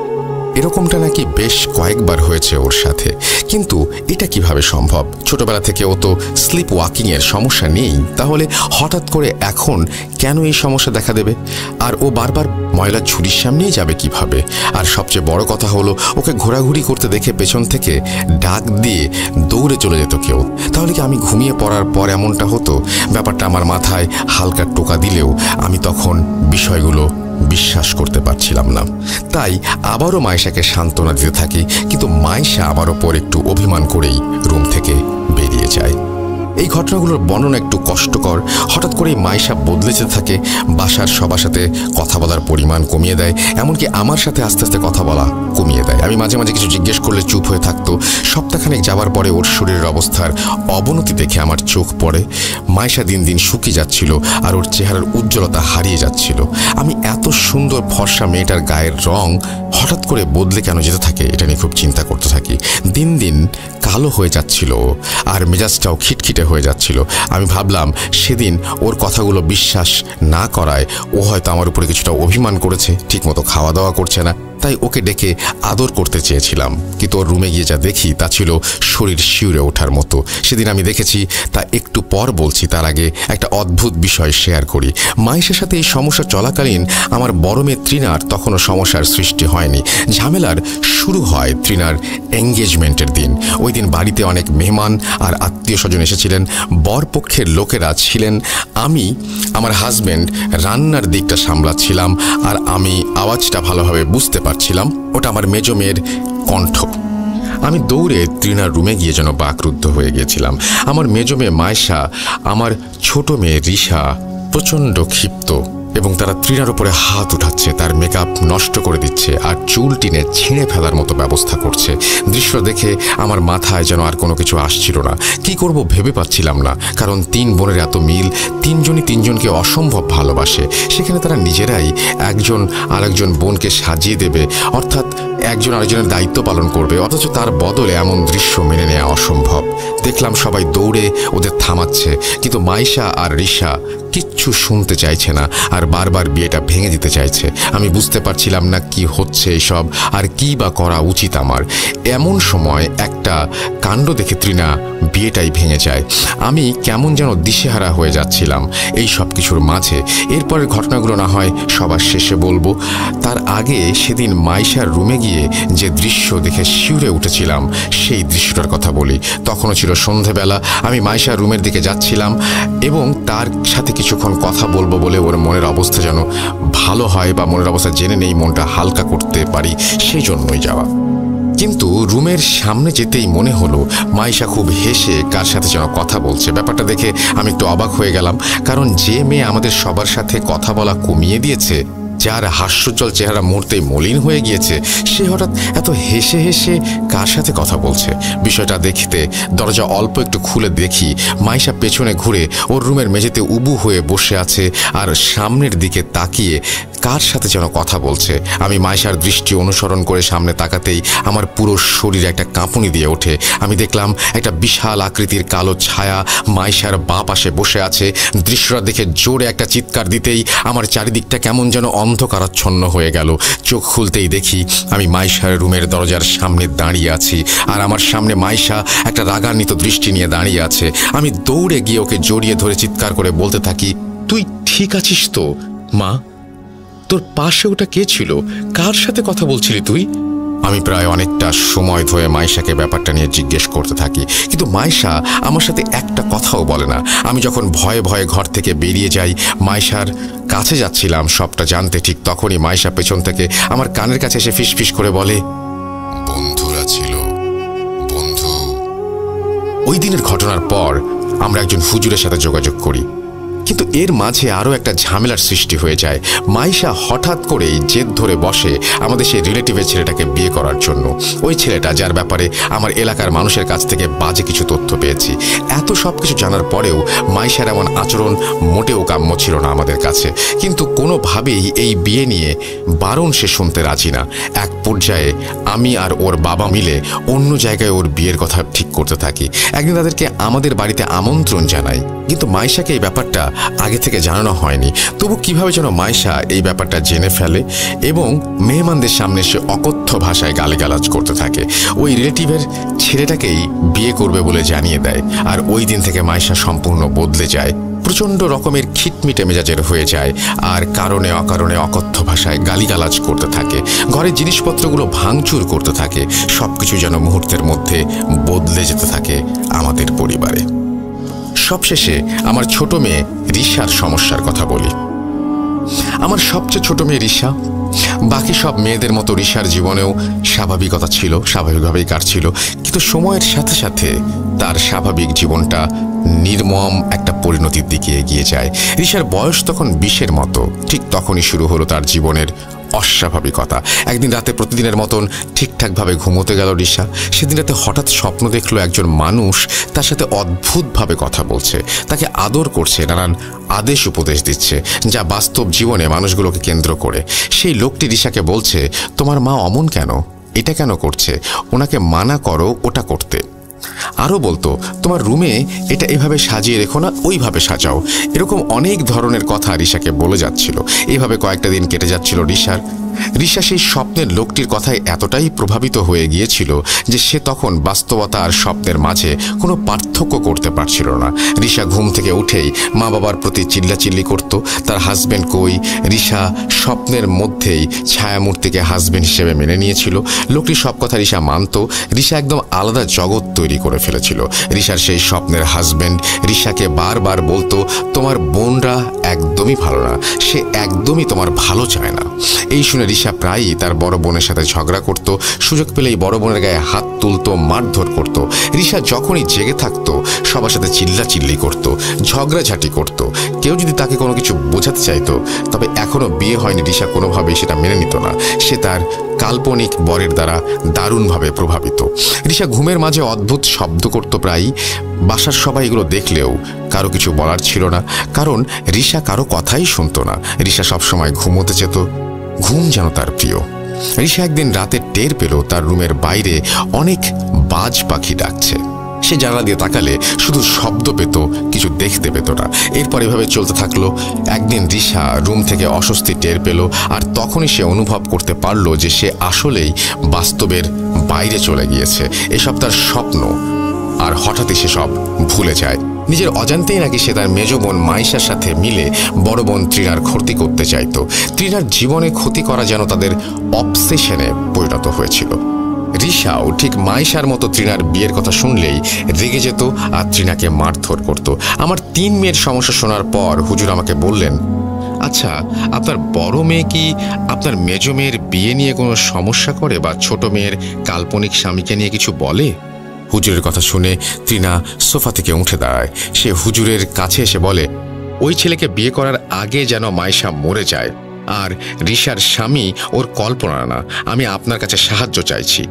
এরকমটা নাকি বেশ কয়েকবার হয়েছে ওর সাথে। কিন্তু এটা কীভাবে সম্ভব? ছোটবেলা থেকে ও তো স্লিপ ওয়াকিংয়ের সমস্যা নেই। তাহলে হঠাৎ করে এখন কেন এই সমস্যা দেখা দেবে? আর ও বারবার ময়লার ঝুড়ির সামনেই যাবে কীভাবে? আর সবচেয়ে বড় কথা হলো, ওকে ঘোরাঘুরি করতে দেখে পেছন থেকে ডাক দিয়ে দৌড়ে চলে যেত কেউ। তাহলে কি আমি ঘুমিয়ে পড়ার পর এমনটা হতো? ব্যাপারটা আমার মাথায় হালকা টোকা দিলেও আমি তখন বিষয়গুলো বিশ্বাস করতে পারছিলাম না। তাই আবারও মায়েশাকে সান্ত্বনা দিতে থাকি, কিন্তু মায়েশা আবারও পর একটু অভিমান করেই রুম থেকে বেরিয়ে যায়। এই ঘটনাগুলোর বর্ণনা একটু কষ্টকর। হঠাৎ করেই মাইশা বদলে যেতে থাকে, বাসার সবার সাথে কথা বলার পরিমাণ কমিয়ে দেয়, এমনকি আমার সাথে আস্তে আস্তে কথা বলা কমিয়ে দেয়। আমি মাঝে মাঝে কিছু জিজ্ঞেস করলে চুপ হয়ে থাকতো। সপ্তাহখানেক যাওয়ার পরে ওর শরীরের অবস্থার অবনতি দেখে আমার চোখ পড়ে। মাইশা দিন দিন শুকিয়ে যাচ্ছিল আর ওর চেহারার উজ্জ্বলতা হারিয়ে যাচ্ছিল। আমি এত সুন্দর ফর্সা মেয়েটার গায়ের রং হঠাৎ করে বদলে কেন যেতে থাকে এটা নিয়ে খুব চিন্তা করতে থাকি। দিন দিন কালো হয়ে যাচ্ছিল আর মেজাজটাও খিটখিটে হয়ে যাচ্ছিল। আমি ভাবলাম, সেদিন ওর কথাগুলো বিশ্বাস না করায় ও হয়তো আমার উপরে কিছুটা অভিমান করেছে, ঠিকমতো খাওয়া দাওয়া করছে না। তাই ওকে ডেকে আদর করতে চেয়েছিলাম। কিন্তু ওর রুমে গিয়ে যা দেখি তা ছিল শরীর শিউরে ওঠার মতো। সেদিন আমি দেখেছি, তা একটু পর বলছি, তার আগে একটা অদ্ভুত বিষয় শেয়ার করি। মাইশের সাথে এই সমস্যা চলাকালীন আমার বড় মেয়ে তৃণার তখনও সমস্যার সৃষ্টি হয়নি। ঝামেলার শুরু হয় তৃণার এঙ্গেজমেন্টের দিন। ওই দিন বাড়িতে অনেক মেহমান আর আত্মীয় স্বজন এসেছিলেন। বরপক্ষের লোকেরা ছিলেন। আমি, আমার হাজব্যান্ড রান্নার দিকটা সামলাচ্ছিলাম আর আমি আওয়াজটা ভালোভাবে বুঝতে পারছিলাম। ওটা আমার মেজো মেয়ের কণ্ঠ। আমি দৌড়ে তৃণার রুমে গিয়ে যেন বাকরুদ্ধ হয়ে গিয়েছিলাম। আমার মেজো মেয়ে মায়শা, আমার ছোট মেয়ে রিশা প্রচণ্ড ক্ষিপ্ত। এবং তারা তৃণার উপরে হাত উঠাচ্ছে, তার মেকআপ নষ্ট করে দিচ্ছে আর চুল টিনে ছিঁড়ে ফেলার মতো ব্যবস্থা করছে। দৃশ্য দেখে আমার মাথায় যেন আর কোনো কিছু আসছিল না। কি করব ভেবে পাচ্ছিলাম না, কারণ তিন বোনের এত মিল, তিনজনই তিনজনকে অসম্ভব ভালোবাসে। সেখানে তারা নিজেরাই একজন আরেকজন বোনকে সাজিয়ে দেবে, অর্থাৎ একজন আরেকজনের দায়িত্ব পালন করবে, অথচ তার বদলে এমন দৃশ্য মেনে নেওয়া অসম্ভব। দেখলাম সবাই দৌড়ে ওদের থামাচ্ছে, কিন্তু মাইশা আর রিশা কিচ্ছু শুনতে চাইছে না আর বারবার বিয়েটা ভেঙে দিতে চাইছে। আমি বুঝতে পারছিলাম না কি হচ্ছে এসব আর কি বা করা উচিত আমার। এমন সময় একটা কাণ্ড দেখে তৃণা বিয়েটাই ভেঙে যায়। আমি কেমন যেন দিশেহারা হয়ে যাচ্ছিলাম এই সব কিছুর মাঝে। এরপরের ঘটনাগুলো না হয় সবার শেষে বলব। তার আগে সেদিন মাইশার রুমে গিয়ে যে দৃশ্য দেখে শিউরে উঠেছিলাম, সেই দৃশ্যটার কথা বলি। তখনও ছিল সন্ধেবেলা, আমি মাইশার রুমের দিকে যাচ্ছিলাম এবং তার সাথে কিছুক্ষণ কথা বলব বলে ওর মনের অবস্থা যেন ভালো হয় বা মনের অবস্থা জেনে নেই, মনটা হালকা করতে পারি সেই জন্যই যাওয়া। কিন্তু রুমের সামনে যেতেই মনে হলো, মাইশা খুব হেসে কার সাথে যেন কথা বলছে। ব্যাপারটা দেখে আমি একটু অবাক হয়ে গেলাম, কারণ যে মেয়ে আমাদের সবার সাথে কথা বলা কমিয়ে দিয়েছে যার হাস্যজ্জ্বল চেহারা মুহূর্তেই মলিন হয়ে গিয়েছে, সে হঠাৎ এত হেসে হেসে কার সাথে কথা বলছে? বিষয়টা দেখতে দরজা অল্প একটু খুলে দেখি, মাইশা পেছনে ঘুরে ওর রুমের মেঝেতে উবু হয়ে বসে আছে আর সামনের দিকে তাকিয়ে কার সাথে যেন কথা বলছে। আমি মাইশার দৃষ্টি অনুসরণ করে সামনে তাকাতেই আমার পুরো শরীরে একটা কাঁপুনি দিয়ে ওঠে। আমি দেখলাম একটা বিশাল আকৃতির কালো ছায়া মাইশার বাঁ পাশে বসে আছে। দৃশ্যটা দেখে জোরে একটা চিৎকার দিতেই আমার চারিদিকটা কেমন যেন অন্ধকারাচ্ছন্ন হয়ে গেল। চোখ খুলতেই দেখি আমি মাইশার রুমের দরজার সামনে দাঁড়িয়ে আছি আর আমার সামনে মাইশা একটা রাগান্বিত দৃষ্টি নিয়ে দাঁড়িয়ে আছে। আমি দৌড়ে গিয়ে ওকে জড়িয়ে ধরে চিৎকার করে বলতে থাকি, তুই ঠিক আছিস তো, মা? তোর পাশে ওটা কে ছিল? কার সাথে কথা বলছিলি তুই? আমি প্রায় অনেকটা সময় ধরে মাইশাকে ব্যাপারটা নিয়ে জিজ্ঞেস করতে থাকি। কিন্তু মাইশা আমার সাথে একটা কথাও বলে না। আমি যখন ভয়ে ভয়ে ঘর থেকে বেরিয়ে যাই, মাইশার কাছে যাচ্ছিলাম সবটা জানতে। ঠিক তখনই মাইশা পেছন থেকে আমার কানের কাছে এসে ফিসফিস করে বলে, বন্ধুরা ছিল। বন্ধু। ওই দিনের ঘটনার পর আমরা একজন হুজুরের সাথে যোগাযোগ করি। কিন্তু এর মাঝে আরও একটা ঝামেলার সৃষ্টি হয়ে যায়। মাইশা হঠাৎ করেই জেদ ধরে বসে আমাদের সেই রিলেটিভের ছেলেটাকে বিয়ে করার জন্য। ওই ছেলেটা, যার ব্যাপারে আমার এলাকার মানুষের কাছ থেকে বাজে কিছু তথ্য পেয়েছি। এত সব কিছু জানার পরেও মাইশার এমন আচরণ মোটেও কাম্য ছিল না আমাদের কাছে। কিন্তু কোনোভাবেই এই বিয়ে নিয়ে বারণ সে শুনতে রাজি না। এক পর্যায়ে আমি আর ওর বাবা মিলে অন্য জায়গায় ওর বিয়ের কথা ঠিক করতে থাকি। একদিন তাদেরকে আমাদের বাড়িতে আমন্ত্রণ জানাই। কিন্তু মাইশাকে এই ব্যাপারটা আগে থেকে জানানো হয়নি। তবু কীভাবে যেন মাইশা এই ব্যাপারটা জেনে ফেলে এবং মেহমানদের সামনে সে অকথ্য ভাষায় গালিগালাজ করতে থাকে। ওই রিলেটিভের ছেলেটাকেই বিয়ে করবে বলে জানিয়ে দেয় আর ওই দিন থেকে মাইশা সম্পূর্ণ বদলে যায়। প্রচণ্ড রকমের খিটমিটে মেজাজের হয়ে যায় আর কারণে অকারণে অকথ্য ভাষায় গালিগালাজ করতে থাকে। ঘরের জিনিসপত্রগুলো ভাঙচুর করতে থাকে। সবকিছু যেন মুহূর্তের মধ্যে বদলে যেতে থাকে আমাদের পরিবারে। সবশেষে আমার ছোট মেয়ে রিসার সমস্যার কথা বলি। আমার সবচেয়ে ছোট মেয়ে রিসা বাকি সব মেয়েদের মতো রিসার জীবনেও স্বাভাবিকতা ছিল, স্বাভাবিকভাবেই কাটছিল। কিন্তু সময়ের সাথে সাথে তার স্বাভাবিক জীবনটা নির্মম একটা পরিণতির দিকে এগিয়ে যায়। রিসার বয়স তখন বিশের মতো, ঠিক তখনই শুরু হলো তার জীবনের অস্বাভাবিকতা। একদিন রাতে প্রতিদিনের মতন ঠিকঠাকভাবে ঘুমোতে গেল রিসা সেদিন রাতে হঠাৎ স্বপ্ন দেখল একজন মানুষ তার সাথে অদ্ভুতভাবে কথা বলছে। তাকে আদর করছে, নানান আদেশ উপদেশ দিচ্ছে, যা বাস্তব জীবনে মানুষগুলোকে কেন্দ্র করে। সেই লোকটি রিসাকে বলছে, তোমার মা অমন কেন? এটা কেন করছে? ওনাকে মানা করো, ওটা করতে। আরও বলতো, তোমার রুমে এটা এভাবে সাজিয়ে রেখো না, ওইভাবে সাজাও। এরকম অনেক ধরনের কথা রিশাকে বলে যাচ্ছিল। এভাবে কয়েকটা দিন কেটে যাচ্ছিল রিসার রিসা সেই স্বপ্নের লোকটির কথায় এতটাই প্রভাবিত হয়ে গিয়েছিল যে সে তখন বাস্তবতা আর স্বপ্নের মাঝে কোনো পার্থক্য করতে পারছিল না। রিসা ঘুম থেকে উঠেই মা বাবার প্রতি চিল্লাচিল্লি করত। তার হাজব্যান্ড কই? রিসা স্বপ্নের মধ্যেই ছায়ামূর্তিকে হাজব্যান্ড হিসেবে মেনে নিয়েছিল। লোকটি সব কথা রিসা মানত। রিসা একদম আলাদা জগৎ তৈরি করে ফেলেছিল। রিসার সেই স্বপ্নের হাজব্যান্ড রিসাকে বারবার বলতো, তোমার বোনরা একদমই ভালো না। সে একদমই তোমার ভালো চায় না। এই শুনে রিসা প্রায়ই তার বড় বোনের সাথে ঝগড়া করত, সুযোগ পেলেই বড় বোনের গায়ে হাত তুলতো, মারধর করত। রিসা যখনই জেগে থাকতো, সবার সাথে চিল্লা চিল্লি করত, ঝগড়াঝাটি করত। কেউ যদি তাকে কোনো কিছু বোঝাতে চাইতো, তবে এখনও বিয়ে হয়নি রিসা কোনোভাবেই সেটা মেনে নিত না। সে তার কাল্পনিক বরের দ্বারা দারুণভাবে প্রভাবিত। রিসা ঘুমের মাঝে অদ্ভুত শব্দ করত প্রায়ই। বাসার সবাই এগুলো দেখলেও কারও কিছু বলার ছিল না, কারণ রিসা কারও কথাই শুনতো না। রিসা সবসময় ঘুমোতে যেত ঘুম যেন তার প্রিয়। রিসা একদিন রাতে টের পেল তার রুমের বাইরে অনেক বাজ পাখি ডাকছে। সে জানলা দিয়ে তাকালে শুধু শব্দ পেত, কিছু দেখতে পেত না। এরপর এভাবে চলতে থাকল। একদিন ঋষা রুম থেকে অস্বস্তি টের পেল আর তখনই সে অনুভব করতে পারল যে সে আসলেই বাস্তবের বাইরে চলে গিয়েছে। এসব তার স্বপ্ন। আর হঠাৎই সে সব ভুলে যায়। নিজের অজান্তেই নাকি সে তার মেজ বোন মাইশার সাথে মিলে বড় বোন তৃণার ক্ষতি করতে চাইত। তৃণার জীবনে ক্ষতি করা যেন তাদের অবসেশনে পরিণত হয়েছিল। রিসাও ঠিক মাইশার মতো তৃণার বিয়ের কথা শুনলেই রেগে যেত আর তৃণাকে মারধর করত। আমার তিন মেয়ের সমস্যা শোনার পর হুজুর আমাকে বললেন আচ্ছা আপনার বড় মেয়ে কি আপনার মেজ মেয়ের বিয়ে নিয়ে কোনো সমস্যা করে বা ছোট মেয়ের কাল্পনিক স্বামীকে নিয়ে কিছু বলে? হুজুরের কথা শুনে তৃণা সোফা থেকে উঠে দাঁড়ায়। সে হুজুরের কাছে এসে বলে, ওই ছেলেকে বিয়ে করার আগে যেন মাইশা মরে যায়। আর ঋষার স্বামী ওর কল্পনা না, আমি আপনার কাছে সাহায্য চাইছি।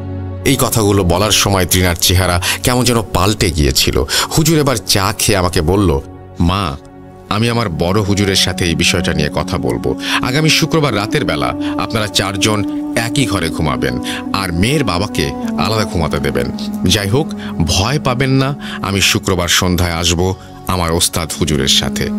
এই কথাগুলো বলার সময় তৃণার চেহারা কেমন যেন পাল্টে গিয়েছিল। হুজুর এবার চা খেয়ে আমাকে বলল, মা আমি আমার বড় হুজুরের সাথে এই বিষয়টা নিয়ে কথা বলব। আগামী শুক্রবার রাতের বেলা আপনারা চারজন একই ঘরে ঘুমাবেন আর মেয়ের বাবাকে আলাদা ঘুমাতে দেবেন। যাই হোক, ভয় পাবেন না, আমি শুক্রবার সন্ধ্যায় আসব আমার ওস্তাদ হুজুরের সাথে।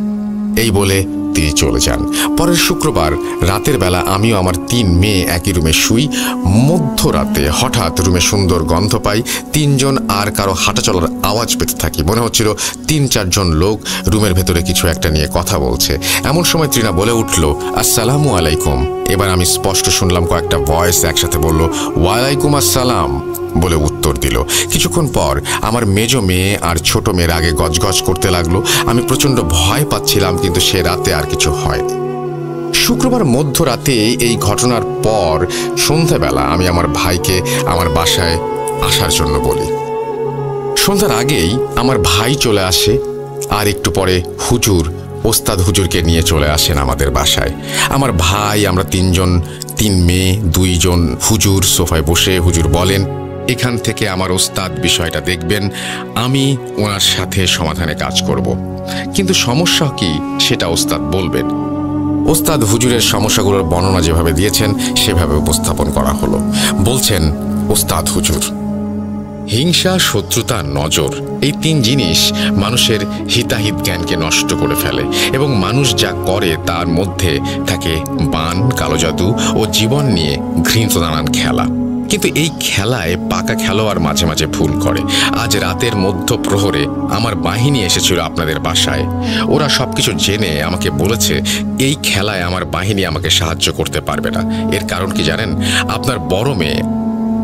এই বলে তিনি চলে যান। পরের শুক্রবার রাতের বেলা আমিও আমার তিন মেয়ে একই রুমে শুই। মধ্যরাতে হঠাৎ রুমে সুন্দর গন্ধ পাই। তিনজন আর কারও হাঁটা চলার আওয়াজ পেতে থাকি। মনে হচ্ছিল তিন, চারজন লোক রুমের ভেতরে কিছু একটা নিয়ে কথা বলছে। এমন সময় ত্রিনা বলে উঠল, আসসালামু আলাইকুম। এবার আমি স্পষ্ট শুনলাম কয়েকটা ভয়েস একসাথে বলল, ওয়ালাইকুম আসসালাম। বলে উত্তর দিল। কিছুক্ষণ পর আমার মেজ মেয়ে আর ছোট মেয়ের আগে গজগজ করতে লাগল। আমি প্রচণ্ড ভয় পাচ্ছিলাম কিন্তু সে রাতে আর কিছু হয়নি। শুক্রবার মধ্যরাতে এই ঘটনার পর সন্ধ্যাবেলা আমি আমার ভাইকে আমার বাসায় আসার জন্য বলি। সন্ধ্যার আগেই আমার ভাই চলে আসে আর একটু পরে হুজুর, ওস্তাদ হুজুরকে নিয়ে চলে আসেন আমাদের বাসায়। আমার ভাই, আমরা তিনজন, তিন মেয়ে, দুইজন হুজুর সোফায় বসে হুজুর বলেন এখান থেকে আমার ওস্তাদ বিষয়টা দেখবেন, আমি ওনার সাথে সমাধানে কাজ করব। কিন্তু সমস্যা কি সেটা ওস্তাদ বলবেন। ওস্তাদ হুজুরের সমস্যাগুলোর বর্ণনা যেভাবে দিয়েছেন, সেভাবে উপস্থাপন করা হলো। বলছেন, ওস্তাদ হুজুর, হিংসা, শত্রুতা, নজর, এই তিন জিনিস মানুষের হিতাহিত জ্ঞানকে নষ্ট করে ফেলে এবং মানুষ যা করে তার মধ্যে থাকে বান, কালো জাদু ও জীবন নিয়ে ঘৃণিত নানান খেলা। কিন্তু এই খেলায় পাকা খেলোয়াড় মাঝে মাঝে ভুল করে। আজ রাতের মধ্য প্রহরে আমার বাহিনী এসেছিল আপনাদের বাসায়। ওরা সব কিছু জেনে আমাকে বলেছে, এই খেলায় আমার বাহিনী আমাকে সাহায্য করতে পারবে না। এর কারণ কি জানেন? আপনার বড় মেয়ে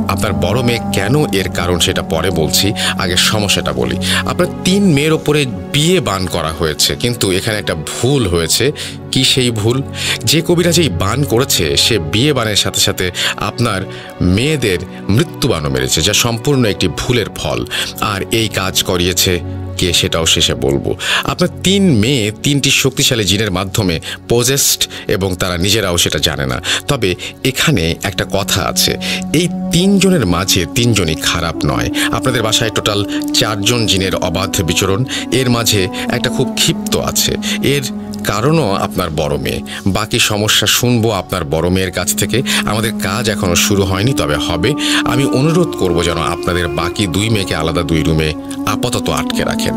আপনার বড় মেয়ে কেন এর কারণ সেটা পরে বলছি, আগে সমস্যাটা বলি। আপনার তিন মেয়ের ওপরে বিয়ে বান করা হয়েছে, কিন্তু এখানে একটা ভুল হয়েছে। কি সেই ভুল? যে কবিরা যেই বান করেছে, সে বিয়ে বানের সাথে সাথে আপনার মেয়েদের মৃত্যুবানও মেরেছে, যা সম্পূর্ণ একটি ভুলের ফল। আর এই কাজ করিয়েছে কে সেটাও শেষে বলব। আপনার তিন মেয়ে তিনটি শক্তিশালী জিনের মাধ্যমে পজেস্ট এবং তারা নিজেরাও সেটা জানে না। তবে এখানে একটা কথা আছে। এই তিনজনের মাঝে তিনজনই খারাপ নয়। আপনাদের বাসায় টোটাল চারজন জিনের অবাধ বিচরণ। এর মাঝে একটা খুব ক্ষিপ্ত আছে। এর কারণও আপনার বড় মেয়ে। বাকি সমস্যা শুনব আপনার বড় মেয়ের কাছ থেকে। আমাদের কাজ এখনও শুরু হয়নি, তবে হবে। আমি অনুরোধ করব যেন আপনাদের বাকি দুই মেয়েকে আলাদা দুই রুমে আপাতত আটকে রাখেন।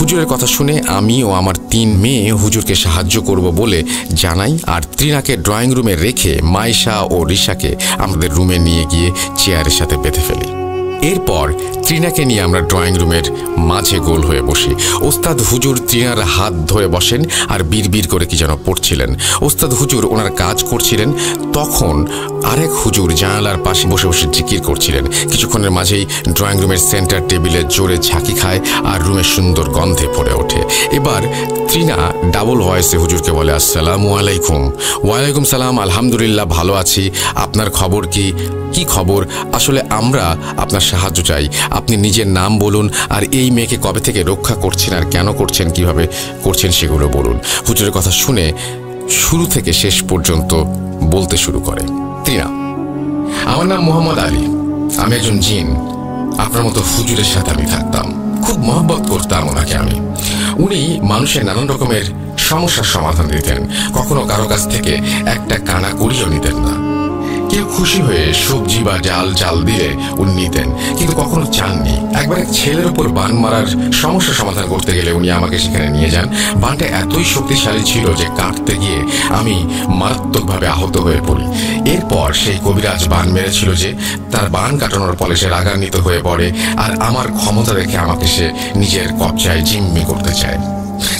হুজুরের কথা শুনে আমি ও আমার তিন মেয়ে হুজুরকে সাহায্য করব বলে জানাই আর ত্রিনাকে ড্রয়িং রুমে রেখে মাইশা ও রিশাকে আমাদের রুমে নিয়ে গিয়ে চেয়ারের সাথে বেঁধে ফেলি। এরপর ত্রিনাকে নিয়ে আমরা ড্রয়িং রুমের মাঝে গোল হয়ে বসি। ওস্তাদ হুজুর ত্রিনার হাত ধরে বসেন আর বিড় করে কি যেন পড়ছিলেন। ওস্তাদ হুজুর ওনার কাজ করছিলেন, তখন আরেক হুজুর জানালার পাশে বসে বসে জিকির করছিলেন। কিছুক্ষণের মাঝেই ড্রয়িং রুমের সেন্টার টেবিলে জোরে ঝাঁকি খায় আর রুমের সুন্দর গন্ধে পড়ে ওঠে। এবার ত্রিনা ডাবল ভয়েসে হুজুরকে বলে, আসসালামু আলাইকুম। ওয়ালাইকুম সালাম, আলহামদুলিল্লাহ, ভালো আছি। আপনার খবর কি? কি খবর? আসলে আমরা আপনার সাহায্য চাই। আপনি নিজের নাম বলুন আর এই মেয়েকে কবে থেকে রক্ষা করছেন আর কেন করছেন, কীভাবে করছেন সেগুলো বলুন। হুজুরের কথা শুনে শুরু থেকে শেষ পর্যন্ত বলতে শুরু করে। ত্রিনা আমার নাম মোহাম্মদ আলী। আমি একজন জিন। আপনার মতো হুজুরের সাথে আমি থাকতাম। খুব মহব্বত করতাম ওনাকে আমি। উনি মানুষের নানান রকমের সমস্যার সমাধান দিতেন। কখনো কারও কাছ থেকে একটা কানা করিও নিতেন না। কেউ খুশি হয়ে সবজি বা জাল জাল দিলে উনি নিতেন, কিন্তু কখনো চাননি। একবার এক ছেলের উপর বান মারার সমস্যা সমাধান করতে গেলে উনি আমাকে সেখানে নিয়ে যান। বানটা এতই শক্তিশালী ছিল যে কাটতে গিয়ে আমি মারাত্মকভাবে আহত হয়ে পড়ি। এরপর সেই কবিরাজ বান মেরেছিল যে তার বান কাটানোর ফলে সে রাগান্বিত হয়ে পড়ে আর আমার ক্ষমতা দেখে আমাকে সে নিজের কবজায় জিম্মি করতে চায়।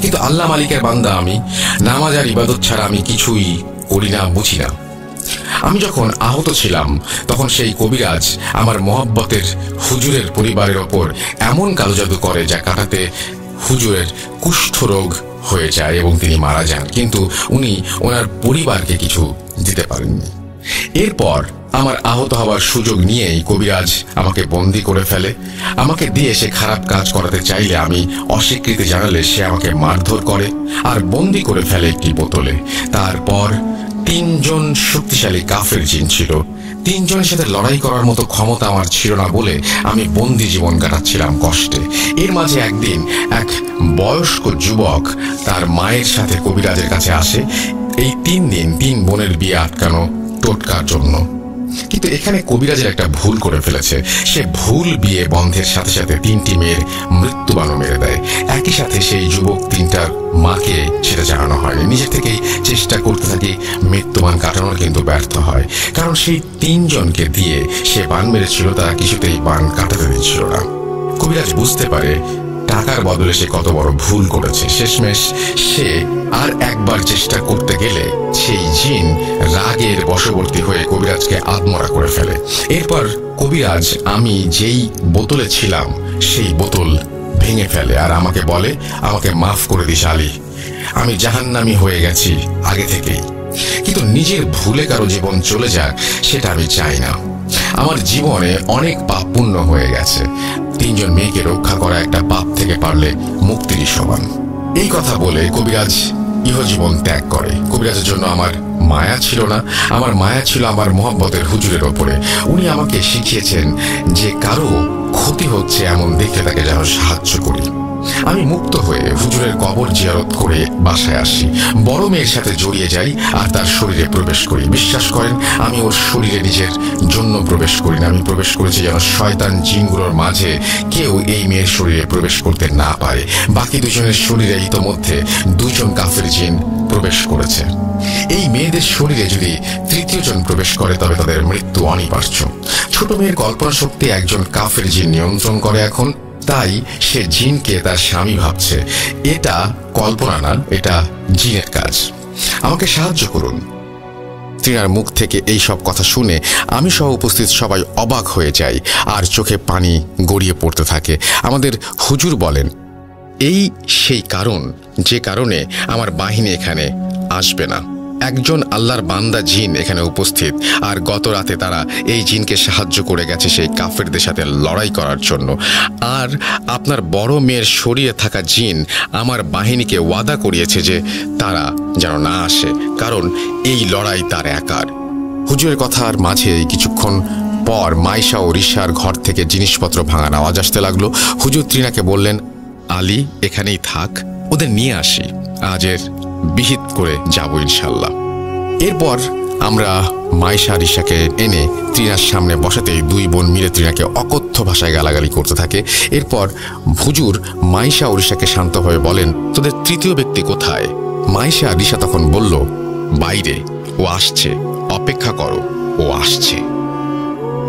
কিন্তু আল্লাহ মালিকের বান্দা আমি, নামাজ আর ইবাদত ছাড়া আমি কিছুই করি না, বুঝি না। আমি যখন আহত ছিলাম, তখন সেই কবিরাজ আমার মহব্বতের হুজুরের পরিবারের ওপর এমন কালো জাদু করে যা কাটাতে হুজুরের কুষ্ঠ রোগ হয়ে যায় এবং তিনি মারা যান। কিন্তু উনি ওনার পরিবারকে কিছু দিতে পারেননি। এরপর আমার আহত হওয়ার সুযোগ নিয়েই কবিরাজ আমাকে বন্দি করে ফেলে। আমাকে দিয়ে সে খারাপ কাজ করাতে চাইলে আমি অস্বীকৃতি জানালে সে আমাকে মারধর করে আর বন্দি করে ফেলে একটি বোতলে। তারপর তিনজন শক্তিশালী কাফের জিন ছিল। তিনজনের সাথে লড়াই করার মতো ক্ষমতা আমার ছিল না বলে আমি বন্দি জীবন কাটাচ্ছিলাম কষ্টে। এর মাঝে একদিন এক বয়স্ক যুবক তার মায়ের সাথে কবিরাজের কাছে আসে। এই তিন দিন তিন বোনের বিয়ে আটকানো টোটকার জন্য। কিন্তু এখানে কবিরাজের একটা ভুল করে ফেলেছে। সে ভুল বিয়ে বন্ধের সাথে সাথে তিনটি মেয়ের মৃত্যুবানও মেরে দেয়। একই সাথে সেই যুবক তিনটার মাকে সেটা জানানো হয়নি। নিজের থেকেই চেষ্টা করতে থাকে মৃত্যুবান কাটানোর কিন্তু ব্যর্থ হয়। কারণ সেই তিনজনকে দিয়ে সে বান মেরেছিল, তারা কিছুতেই বান কাটাতে দিচ্ছিল না। কবিরাজ বুঝতে পারে টাকার বদলে সে কত বড় ভুল করেছে। শেষমেশ সে আর একবার চেষ্টা করতে গেলে সেই জিন রাগের বশবর্তী হয়ে কবিরাজকে আত্মরা করে ফেলে। এরপর কবিরাজ, আমি যেই বোতলে ছিলাম, সেই বোতল ভেঙে ফেলে আর আমাকে বলে, আমাকে মাফ করে দিস আলী। আমি জাহান্নামি হয়ে গেছি আগে থেকেই। কিন্তু নিজের ভুলে কারও জীবন চলে যাক, সেটা আমি চাই না। আমার জীবনে অনেক পাপ পুণ্য হয়ে গেছে। তিনজন মেয়েকে রক্ষা করা একটা পাপ থেকে পারলে মুক্তিরই সমান। এই কথা বলে কবিরাজ ইহজীবন ত্যাগ করে। কবিরাজের জন্য আমার মায়া ছিল না। আমার মায়া ছিল আমার মোহাম্মতের হুজুরের ওপরে। উনি আমাকে শিখিয়েছেন যে কারও ক্ষতি হচ্ছে এমন দেখলে তাকে যেন সাহায্য করি। আমি মুক্ত হয়ে হুজুরের কবর জিয়ারত করে বাসায় আসি। বড় মেয়ের সাথে জড়িয়ে যাই আর তার শরীরে প্রবেশ করি। বিশ্বাস করেন, আমি ওর শরীরে নিজের জন্য প্রবেশ করি না। আমি প্রবেশ করেছি যেন শয়তান জিনগুলোর মাঝে কেউ এই মেয়ের শরীরে প্রবেশ করতে না পারে। বাকি দুজনের শরীরে ইতোমধ্যে দুজন কাফের জিন প্রবেশ করেছে। এই মেয়েদের শরীরে যদি তৃতীয় জন প্রবেশ করে, তবে তাদের মৃত্যু অনিবার্য। ছোট মেয়ের কল্পনা শক্তি একজন কাফের জিন নিয়ন্ত্রণ করে এখন। তাই সে জিনকে তার স্বামী ভাবছে। এটা কল্পনা না, এটা জিনের কাজ। আমাকে সাহায্য করুন। তৃণার মুখ থেকে এই সব কথা শুনে আমি সহ উপস্থিত সবাই অবাক হয়ে যাই আর চোখে পানি গড়িয়ে পড়তে থাকে। আমাদের হুজুর বলেন, এই সেই কারণ, যে কারণে আমার বাহিনী এখানে আসবে না। একজন আল্লাহর বান্দা জিন এখানে উপস্থিত। আর গত রাতে তারা এই জিনকে সাহায্য করে গেছে সেই কাফেরদের সাথে লড়াই করার জন্য। আর আপনার বড় মেয়ের শরীরে থাকা জিন আমার বাহিনীকে ওয়াদা করিয়েছে যে তারা যেন না আসে, কারণ এই লড়াই তার একার। হুজুরের কথার মাঝে কিছুক্ষণ পর মাইশা ও রিসার ঘর থেকে জিনিসপত্র ভাঙার আওয়াজ আসতে লাগল। হুজুর ত্রিনাকে বললেন, আলী, এখানেই থাক, ওদের নিয়ে আসি। আজের বিহিত করে যাব ইনশাল্লাহ এরপর আমরা মাইশা রিসাকে এনে ত্রিনার সামনে বসাতেই দুই বোন মিলে ত্রিনাকে অকথ্য ভাষায় গালাগালি করতে থাকে। এরপর ভুজুর মাইশা ও রিসাকে শান্তভাবে বলেন, তোদের তৃতীয় ব্যক্তি কোথায়? মাইশা রিসা তখন বলল, বাইরে। ও আসছে। অপেক্ষা করো। ও আসছে।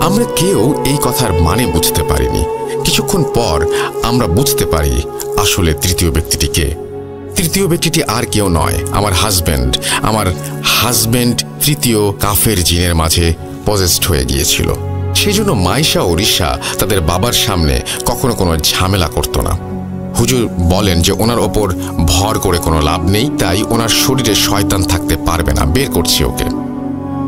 আমরা কেউ এই কথার মানে বুঝতে পারিনি। কিছুক্ষণ পর আমরা বুঝতে পারি আসলে তৃতীয় ব্যক্তিটিকে তৃতীয় ব্যক্তিটি আর কেউ নয়, আমার হাজব্যান্ড আমার হাজব্যান্ড তৃতীয় কাফের জিনের মাঝে পজেস্ট হয়ে গিয়েছিল। সেই জন্য মাইশা ও রিসা তাদের বাবার সামনে কখনো কোনো ঝামেলা করত না। হুজুর বলেন যে ওনার ওপর ভর করে কোনো লাভ নেই, তাই ওনার শরীরে শয়তান থাকতে পারবে না, বের করছি ওকে।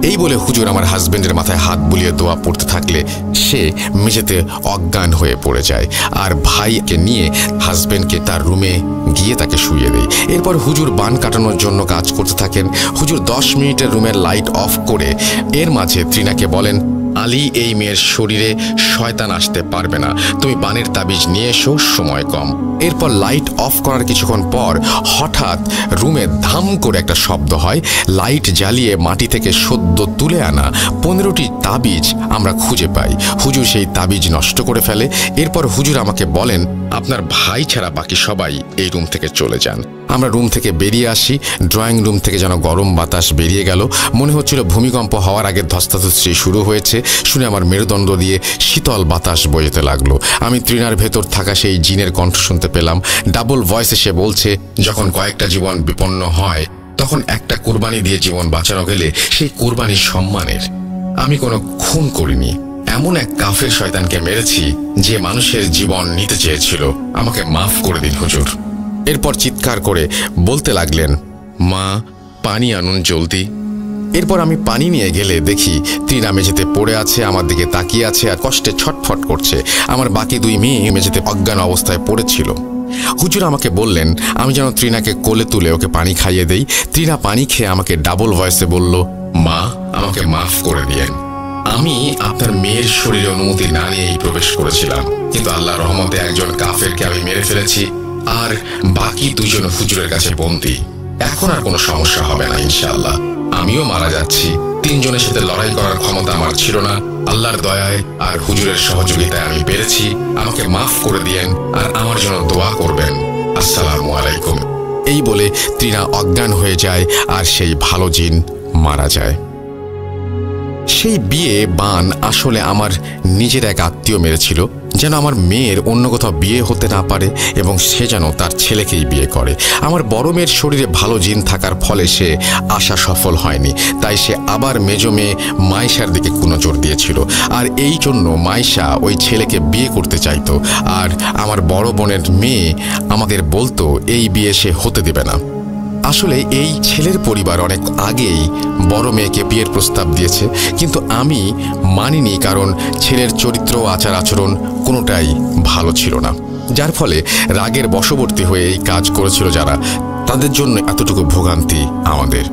এই বলে হুজুর আমার হাজবেন্ডের মাথায় হাত বুলিয়ে দোয়া পড়তে থাকলে সে মেঝেতে অজ্ঞান হয়ে পড়ে যায়। আর ভাইকে নিয়ে হাজবেন্ডকে তার রুমে গিয়ে তাকে শুয়ে দেয়। এরপর হুজুর বান কাটানোর জন্য কাজ করতে থাকেন। হুজুর দশ মিনিটের রুমের লাইট অফ করে এর মাঝে ত্রিনাকে বলেন আলী এই মেয়ের শরীরে শয়তান আসতে পারবে না। তুমি বানের তাবিজ নিয়ে এসো, সময় কম। এরপর লাইট অফ করার কিছুক্ষণ পর হঠাৎ রুমে ধাম করে একটা শব্দ হয়। লাইট জ্বালিয়ে মাটি থেকে সদ্য তুলে আনা পনেরোটি তাবিজ আমরা খুঁজে পাই। হুজুর সেই তাবিজ নষ্ট করে ফেলে। এরপর হুজুর আমাকে বলেন, আপনার ভাই ছাড়া বাকি সবাই এই রুম থেকে চলে যান। আমরা রুম থেকে বেরিয়ে আসি। ড্রয়িং রুম থেকে যেন গরম বাতাস বেরিয়ে গেল। মনে হচ্ছিল ভূমিকম্প হওয়ার আগে ধস্তাধস্তি শুরু হয়েছে। শুনে আমার মেরুদণ্ড দিয়ে শীতল বাতাস বইতে লাগল। আমি তৃণার ভেতর থাকা সেই জিনের কণ্ঠ শুনতে পেলাম। ডাবল ভয়েসে সে বলছে, যখন কয়েকটা জীবন বিপন্ন হয়, তখন একটা কোরবানি দিয়ে জীবন বাঁচানো গেলে সেই কোরবানি সম্মানের। আমি কোনো খুন করিনি। এমন এক কাফের শয়তানকে মেরেছি, যে মানুষের জীবন নিতে চেয়েছিল। আমাকে মাফ করে দিন হুজুর। এরপর চিৎকার করে বলতে লাগলেন, মা, পানি আনুন জলদি। এরপর আমি পানি নিয়ে গেলে দেখি ত্রিনা মেঝেতে পড়ে আছে, আমার দিকে তাকিয়ে আছে আর কষ্টে ছটফট করছে। আমার বাকি দুই মেয়ে মেঝেতে অজ্ঞান অবস্থায় পড়েছিল। হুজুর আমাকে বললেন, আমি যেন ত্রিনাকে কোলে তুলে ওকে পানি খাইয়ে দেই। ত্রিনা পানি খেয়ে আমাকে ডাবল ভয়েসে বলল, মা, আমাকে মাফ করে দিয়েন। আমি আপনার মেয়ের শরীরে অনুমতি না নিয়েই প্রবেশ করেছিলাম, কিন্তু আল্লাহ রহমতে একজন কাফেরকে আমি মেরে ফেলেছি আর বাকি দুজন হুজুরের কাছে বন্দি। এখন আর কোনো সমস্যা হবে না, ইনশাআল্লাহ। আমিও মারা যাচ্ছি। তিনজনের সাথে লড়াই করার ক্ষমতা আমার ছিল না। আল্লাহর দয়ায় আর হুজুরের সহযোগিতায় আমি পেরেছি। আমাকে মাফ করে দিয়েন আর আমার জন্য দোয়া করবেন। আসসালাম আলাইকুম। এই বলে তৃণা অজ্ঞান হয়ে যায় আর সেই ভালো জিন মারা যায়। সেই বিয়ে বান আসলে আমার নিজের এক আত্মীয় মেরেছিল, যেন আমার মেয়ের অন্য কোথাও বিয়ে হতে না পারে এবং সে যেন তার ছেলেকেই বিয়ে করে। আমার বড় মেয়ের শরীরে ভালো জিন থাকার ফলে সে আশা সফল হয়নি, তাই সে আবার মেজ মেয়ে মাইশার দিকে নজর দিয়েছিল। আর এই জন্য মাইশা ওই ছেলেকে বিয়ে করতে চাইতো। আর আমার বড় বোনের মেয়ে আমাদের বলতো, এই বিয়ে সে হতে দেবে না। আসলে এই ছেলের পরিবার অনেক আগেই বড় মেয়েকে বিয়ের প্রস্তাব দিয়েছে, কিন্তু আমি মানিনি কারণ ছেলের চরিত্র, আচার আচরণ কোনোটাই ভালো ছিল না। যার ফলে রাগের বশবর্তী হয়ে এই কাজ করেছিল যারা, তাদের জন্য এতটুকু ভোগান্তি আমাদের।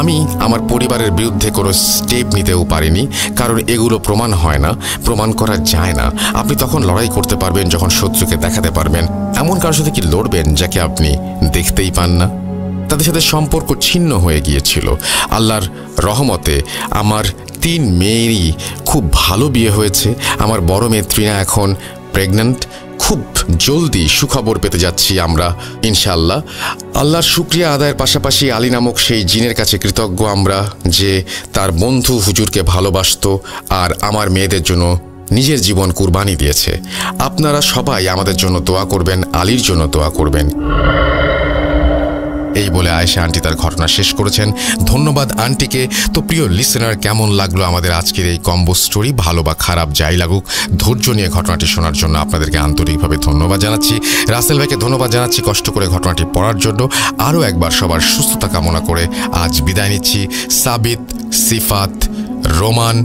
আমি আমার পরিবারের বিরুদ্ধে কোনো স্টেপ নিতেও পারিনি, কারণ এগুলো প্রমাণ হয় না, প্রমাণ করা যায় না। আপনি তখন লড়াই করতে পারবেন, যখন শত্রুকে দেখাতে পারবেন। এমন কারোর সাথে কি লড়বেন, যাকে আপনি দেখতেই পান না? তাদের সাথে সম্পর্ক ছিন্ন হয়ে গিয়েছিল। আল্লাহর রহমতে আমার তিন মেয়েরই খুব ভালো বিয়ে হয়েছে। আমার বড় মেয়ে ত্রিনা এখন প্রেগন্যান্ট খুব জলদি সুখবর পেতে যাচ্ছি আমরা ইনশাল্লাহ আল্লাহর শুক্রিয়া আদায়ের পাশাপাশি আলী নামক সেই জিনের কাছে কৃতজ্ঞ আমরা যে তার বন্ধু হুজুরকে ভালোবাসত আর আমার মেয়েদের জন্য নিজের জীবন কুরবানি দিয়েছে। আপনারা সবাই আমাদের জন্য দোয়া করবেন, আলীর জন্য দোয়া করবেন। এই বলে আয়েশা আন্টি তার ঘটনা শেষ করেছেন। ধন্যবাদ আন্টিকে। তো প্রিয় লিসেনার কেমন লাগল আমাদের আজকের এই কম্বো স্টোরি ভালো বা খারাপ, যাই লাগুক, ধৈর্য নিয়ে ঘটনাটি শোনার জন্য আপনাদেরকে আন্তরিকভাবে ধন্যবাদ জানাচ্ছি। রাসেল ভাইকে ধন্যবাদ জানাচ্ছি কষ্ট করে ঘটনাটি পড়ার জন্য। আরও একবার সবার সুস্থতা কামনা করে আজ বিদায় নিচ্ছি। সাবিত, সিফাত, রোমান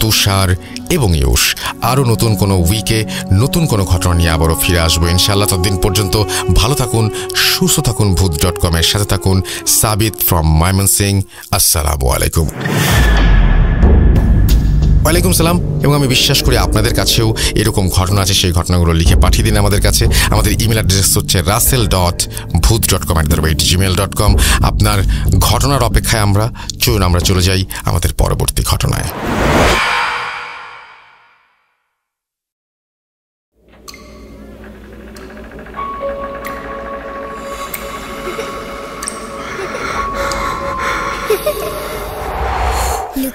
তুষার এবং ইউস। আরও নতুন কোনো উইকে নতুন কোনো ঘটনা নিয়ে আবারও ফিরে আসব। ইনশাআল্লাহ ততদিন পর্যন্ত ভালো থাকুন, সুস্থ থাকুন ভূত ডট কমের সাথে থাকুন। সাবিত ফ্রম মাইমন সিং আসসালামু আলাইকুম। ওয়ালাইকুম সালাম। এবং আমি বিশ্বাস করি আপনাদের কাছেও এরকম ঘটনা আছে, সেই ঘটনাগুলো লিখে পাঠিয়ে দিন আমাদের কাছে। আমাদের ইমেল অ্যাড্রেস হচ্ছে Rasel dot Bhoot dot com at the rate Gmail dot com আপনার ঘটনার অপেক্ষায় আমরা, চলুন আমরা চলে যাই আমাদের পরবর্তী ঘটনায়।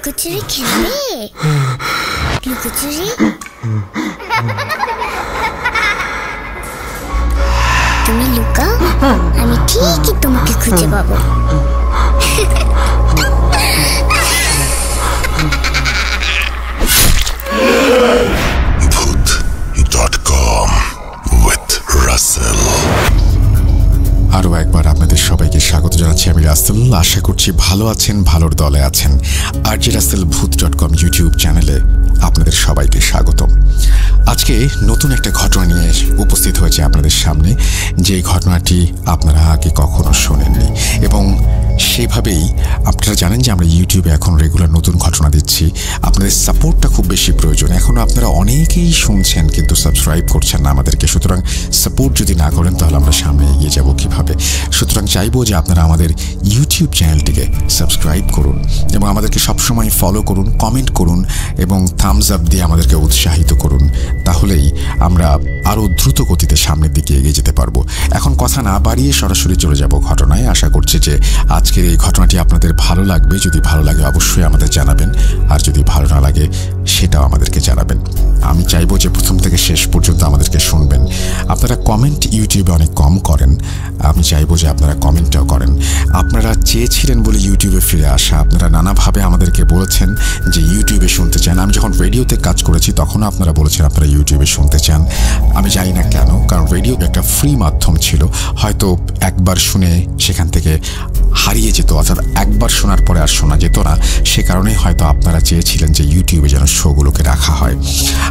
লুকোচুরি খেলবে লুকোচুরি তুমি লুকাও আমি ঠিকই তোমাকে খুঁজে পাবো Bhoot.com with Russell. আরও একবার আপনাদের সবাইকে স্বাগত জানাচ্ছি। আমি রাসেল। আশা করছি ভালো আছেন, ভালোর দলে আছেন। আর জি রাসেল ভূত ডট কম ইউটিউব চ্যানেলে আপনাদের সবাইকে স্বাগতম। আজকে নতুন একটা ঘটনা নিয়ে উপস্থিত হয়েছে আপনাদের সামনে। যে ঘটনাটি আপনারা আগে কখনো শোনেননি। এবং সেভাবেই আপনারা জানেন যে আমরা ইউটিউবে এখন রেগুলার নতুন ঘটনা দিচ্ছি। আপনাদের সাপোর্টটা খুব বেশি প্রয়োজন। এখনও আপনারা অনেকেই শুনছেন কিন্তু সাবস্ক্রাইব করছেন না আমাদেরকে। সুতরাং সাপোর্ট যদি না করেন তাহলে আমরা সামনে এগিয়ে যাব কীভাবে? চাইব যে আপনারা আমাদের ইউটিউব চ্যানেলটিকে সাবস্ক্রাইব করুন এবং আমাদেরকে সবসময় ফলো করুন কমেন্ট করুন এবং থামস আপ দিয়ে আমাদেরকে উৎসাহিত করুন। তাহলেই আমরা আরও দ্রুত গতিতে সামনের দিকে এগিয়ে যেতে পারব। এখন কথা না বাড়িয়ে সরাসরি চলে যাব ঘটনায়। আশা করছি যে আজকের এই ঘটনাটি আপনাদের ভালো লাগবে। যদি ভালো লাগে অবশ্যই আমাদের জানাবেন। আর যদি ভালো না লাগে সেটাও আমাদেরকে জানাবেন। আমি চাইব যে প্রথম থেকে শেষ পর্যন্ত আমাদেরকে শুনবেন। আপনারা কমেন্ট ইউটিউবে অনেক কম করেন। আমি চাইব যে আপনারা কমেন্টটাও করেন। আপনারা চেয়েছিলেন বলে ইউটিউবে ফিরে আসা। আপনারা নানাভাবে আমাদেরকে বলেছেন যে ইউটিউবে শুনতে চান। আমি যখন রেডিওতে কাজ করেছি, তখনও আপনারা বলেছেন আপনারা ইউটিউবে শুনতে চান। আমি জানি না কেন, কারণ রেডিও একটা ফ্রি মাধ্যম ছিল। হয়তো একবার শুনে সেখান থেকে হারিয়ে যেত, অর্থাৎ একবার শোনার পরে আর শোনা যেত না। সে কারণেই হয়তো আপনারা চেয়েছিলেন যে ইউটিউবে যেন শোগুলোকে রাখা হয়।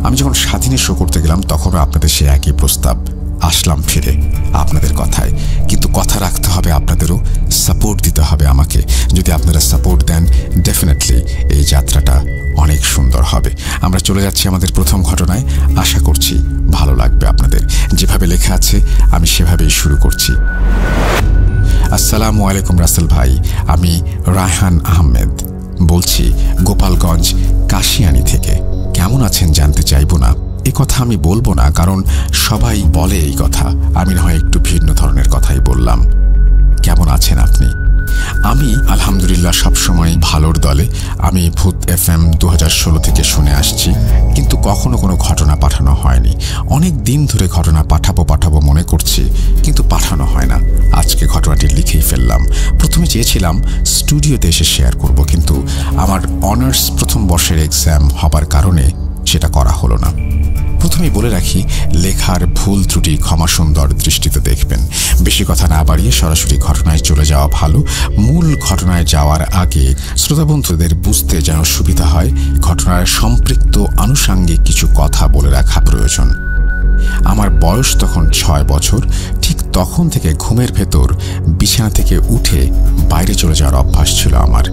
আমি যখন স্বাধীনে শো করতে গেলাম, তখনও আপনাদের সে একই প্রস্তাব। আসলাম ফিরে আপনাদের কথায়। কিন্তু কথা রাখতে হবে আপনাদেরও সাপোর্ট দিতে হবে আমাকে। যদি আপনারা সাপোর্ট দেন ডেফিনেটলি এই যাত্রাটা অনেক সুন্দর হবে। আমরা চলে যাচ্ছি আমাদের প্রথম ঘটনায়। আশা করছি ভালো লাগবে আপনাদের। যেভাবে লেখা আছে, আমি সেভাবেই শুরু করছি। আসসালামু আলাইকুম রাসেল ভাই। আমি রায়হান আহমেদ। বলছি, গোপালগঞ্জ, কাশিয়ানি থেকে। কেমন আছেন জানতে চাইব না। এ কথা আমি বলব না, কারণ সবাই বলে এই কথা। আমি না হয় একটু ভিন্ন ধরনের কথাই বললাম। কেমন আছেন আপনি? আমি আলহামদুলিল্লাহ সবসময় ভালোর দলে। আমি ভূত এফ এম দু হাজার ষোলো থেকে শুনে আসছি, কিন্তু কখনো কোনো ঘটনা পাঠানো হয়নি। অনেক দিন ধরে ঘটনা পাঠাবো পাঠাবো মনে করছি, কিন্তু পাঠানো হয় না। আজকে ঘটনাটি লিখেই ফেললাম। প্রথমে চেয়েছিলাম স্টুডিওতে এসে শেয়ার করব, কিন্তু আমার অনার্স প্রথম বর্ষের এক্সাম হবার কারণে সেটা করা হলো না। প্রথমেই বলে রাখি, লেখার ভুল ত্রুটি ক্ষমা সুন্দর দৃষ্টিতে দেখবেন। বেশি কথা না বাড়িয়ে সরাসরি ঘটনায় চলে যাওয়া ভালো। মূল ঘটনায় যাওয়ার আগে শ্রোতাবন্ধুদের বুঝতে যেন সুবিধা হয়, ঘটনার সম্পৃক্ত আনুষাঙ্গিক কিছু কথা বলে রাখা প্রয়োজন। আমার বয়স তখন ছয় বছর তখন থেকে ঘুমের ভেতর বিছানা থেকে উঠে বাইরে চলে যাওয়ার অভ্যাস ছিল আমার।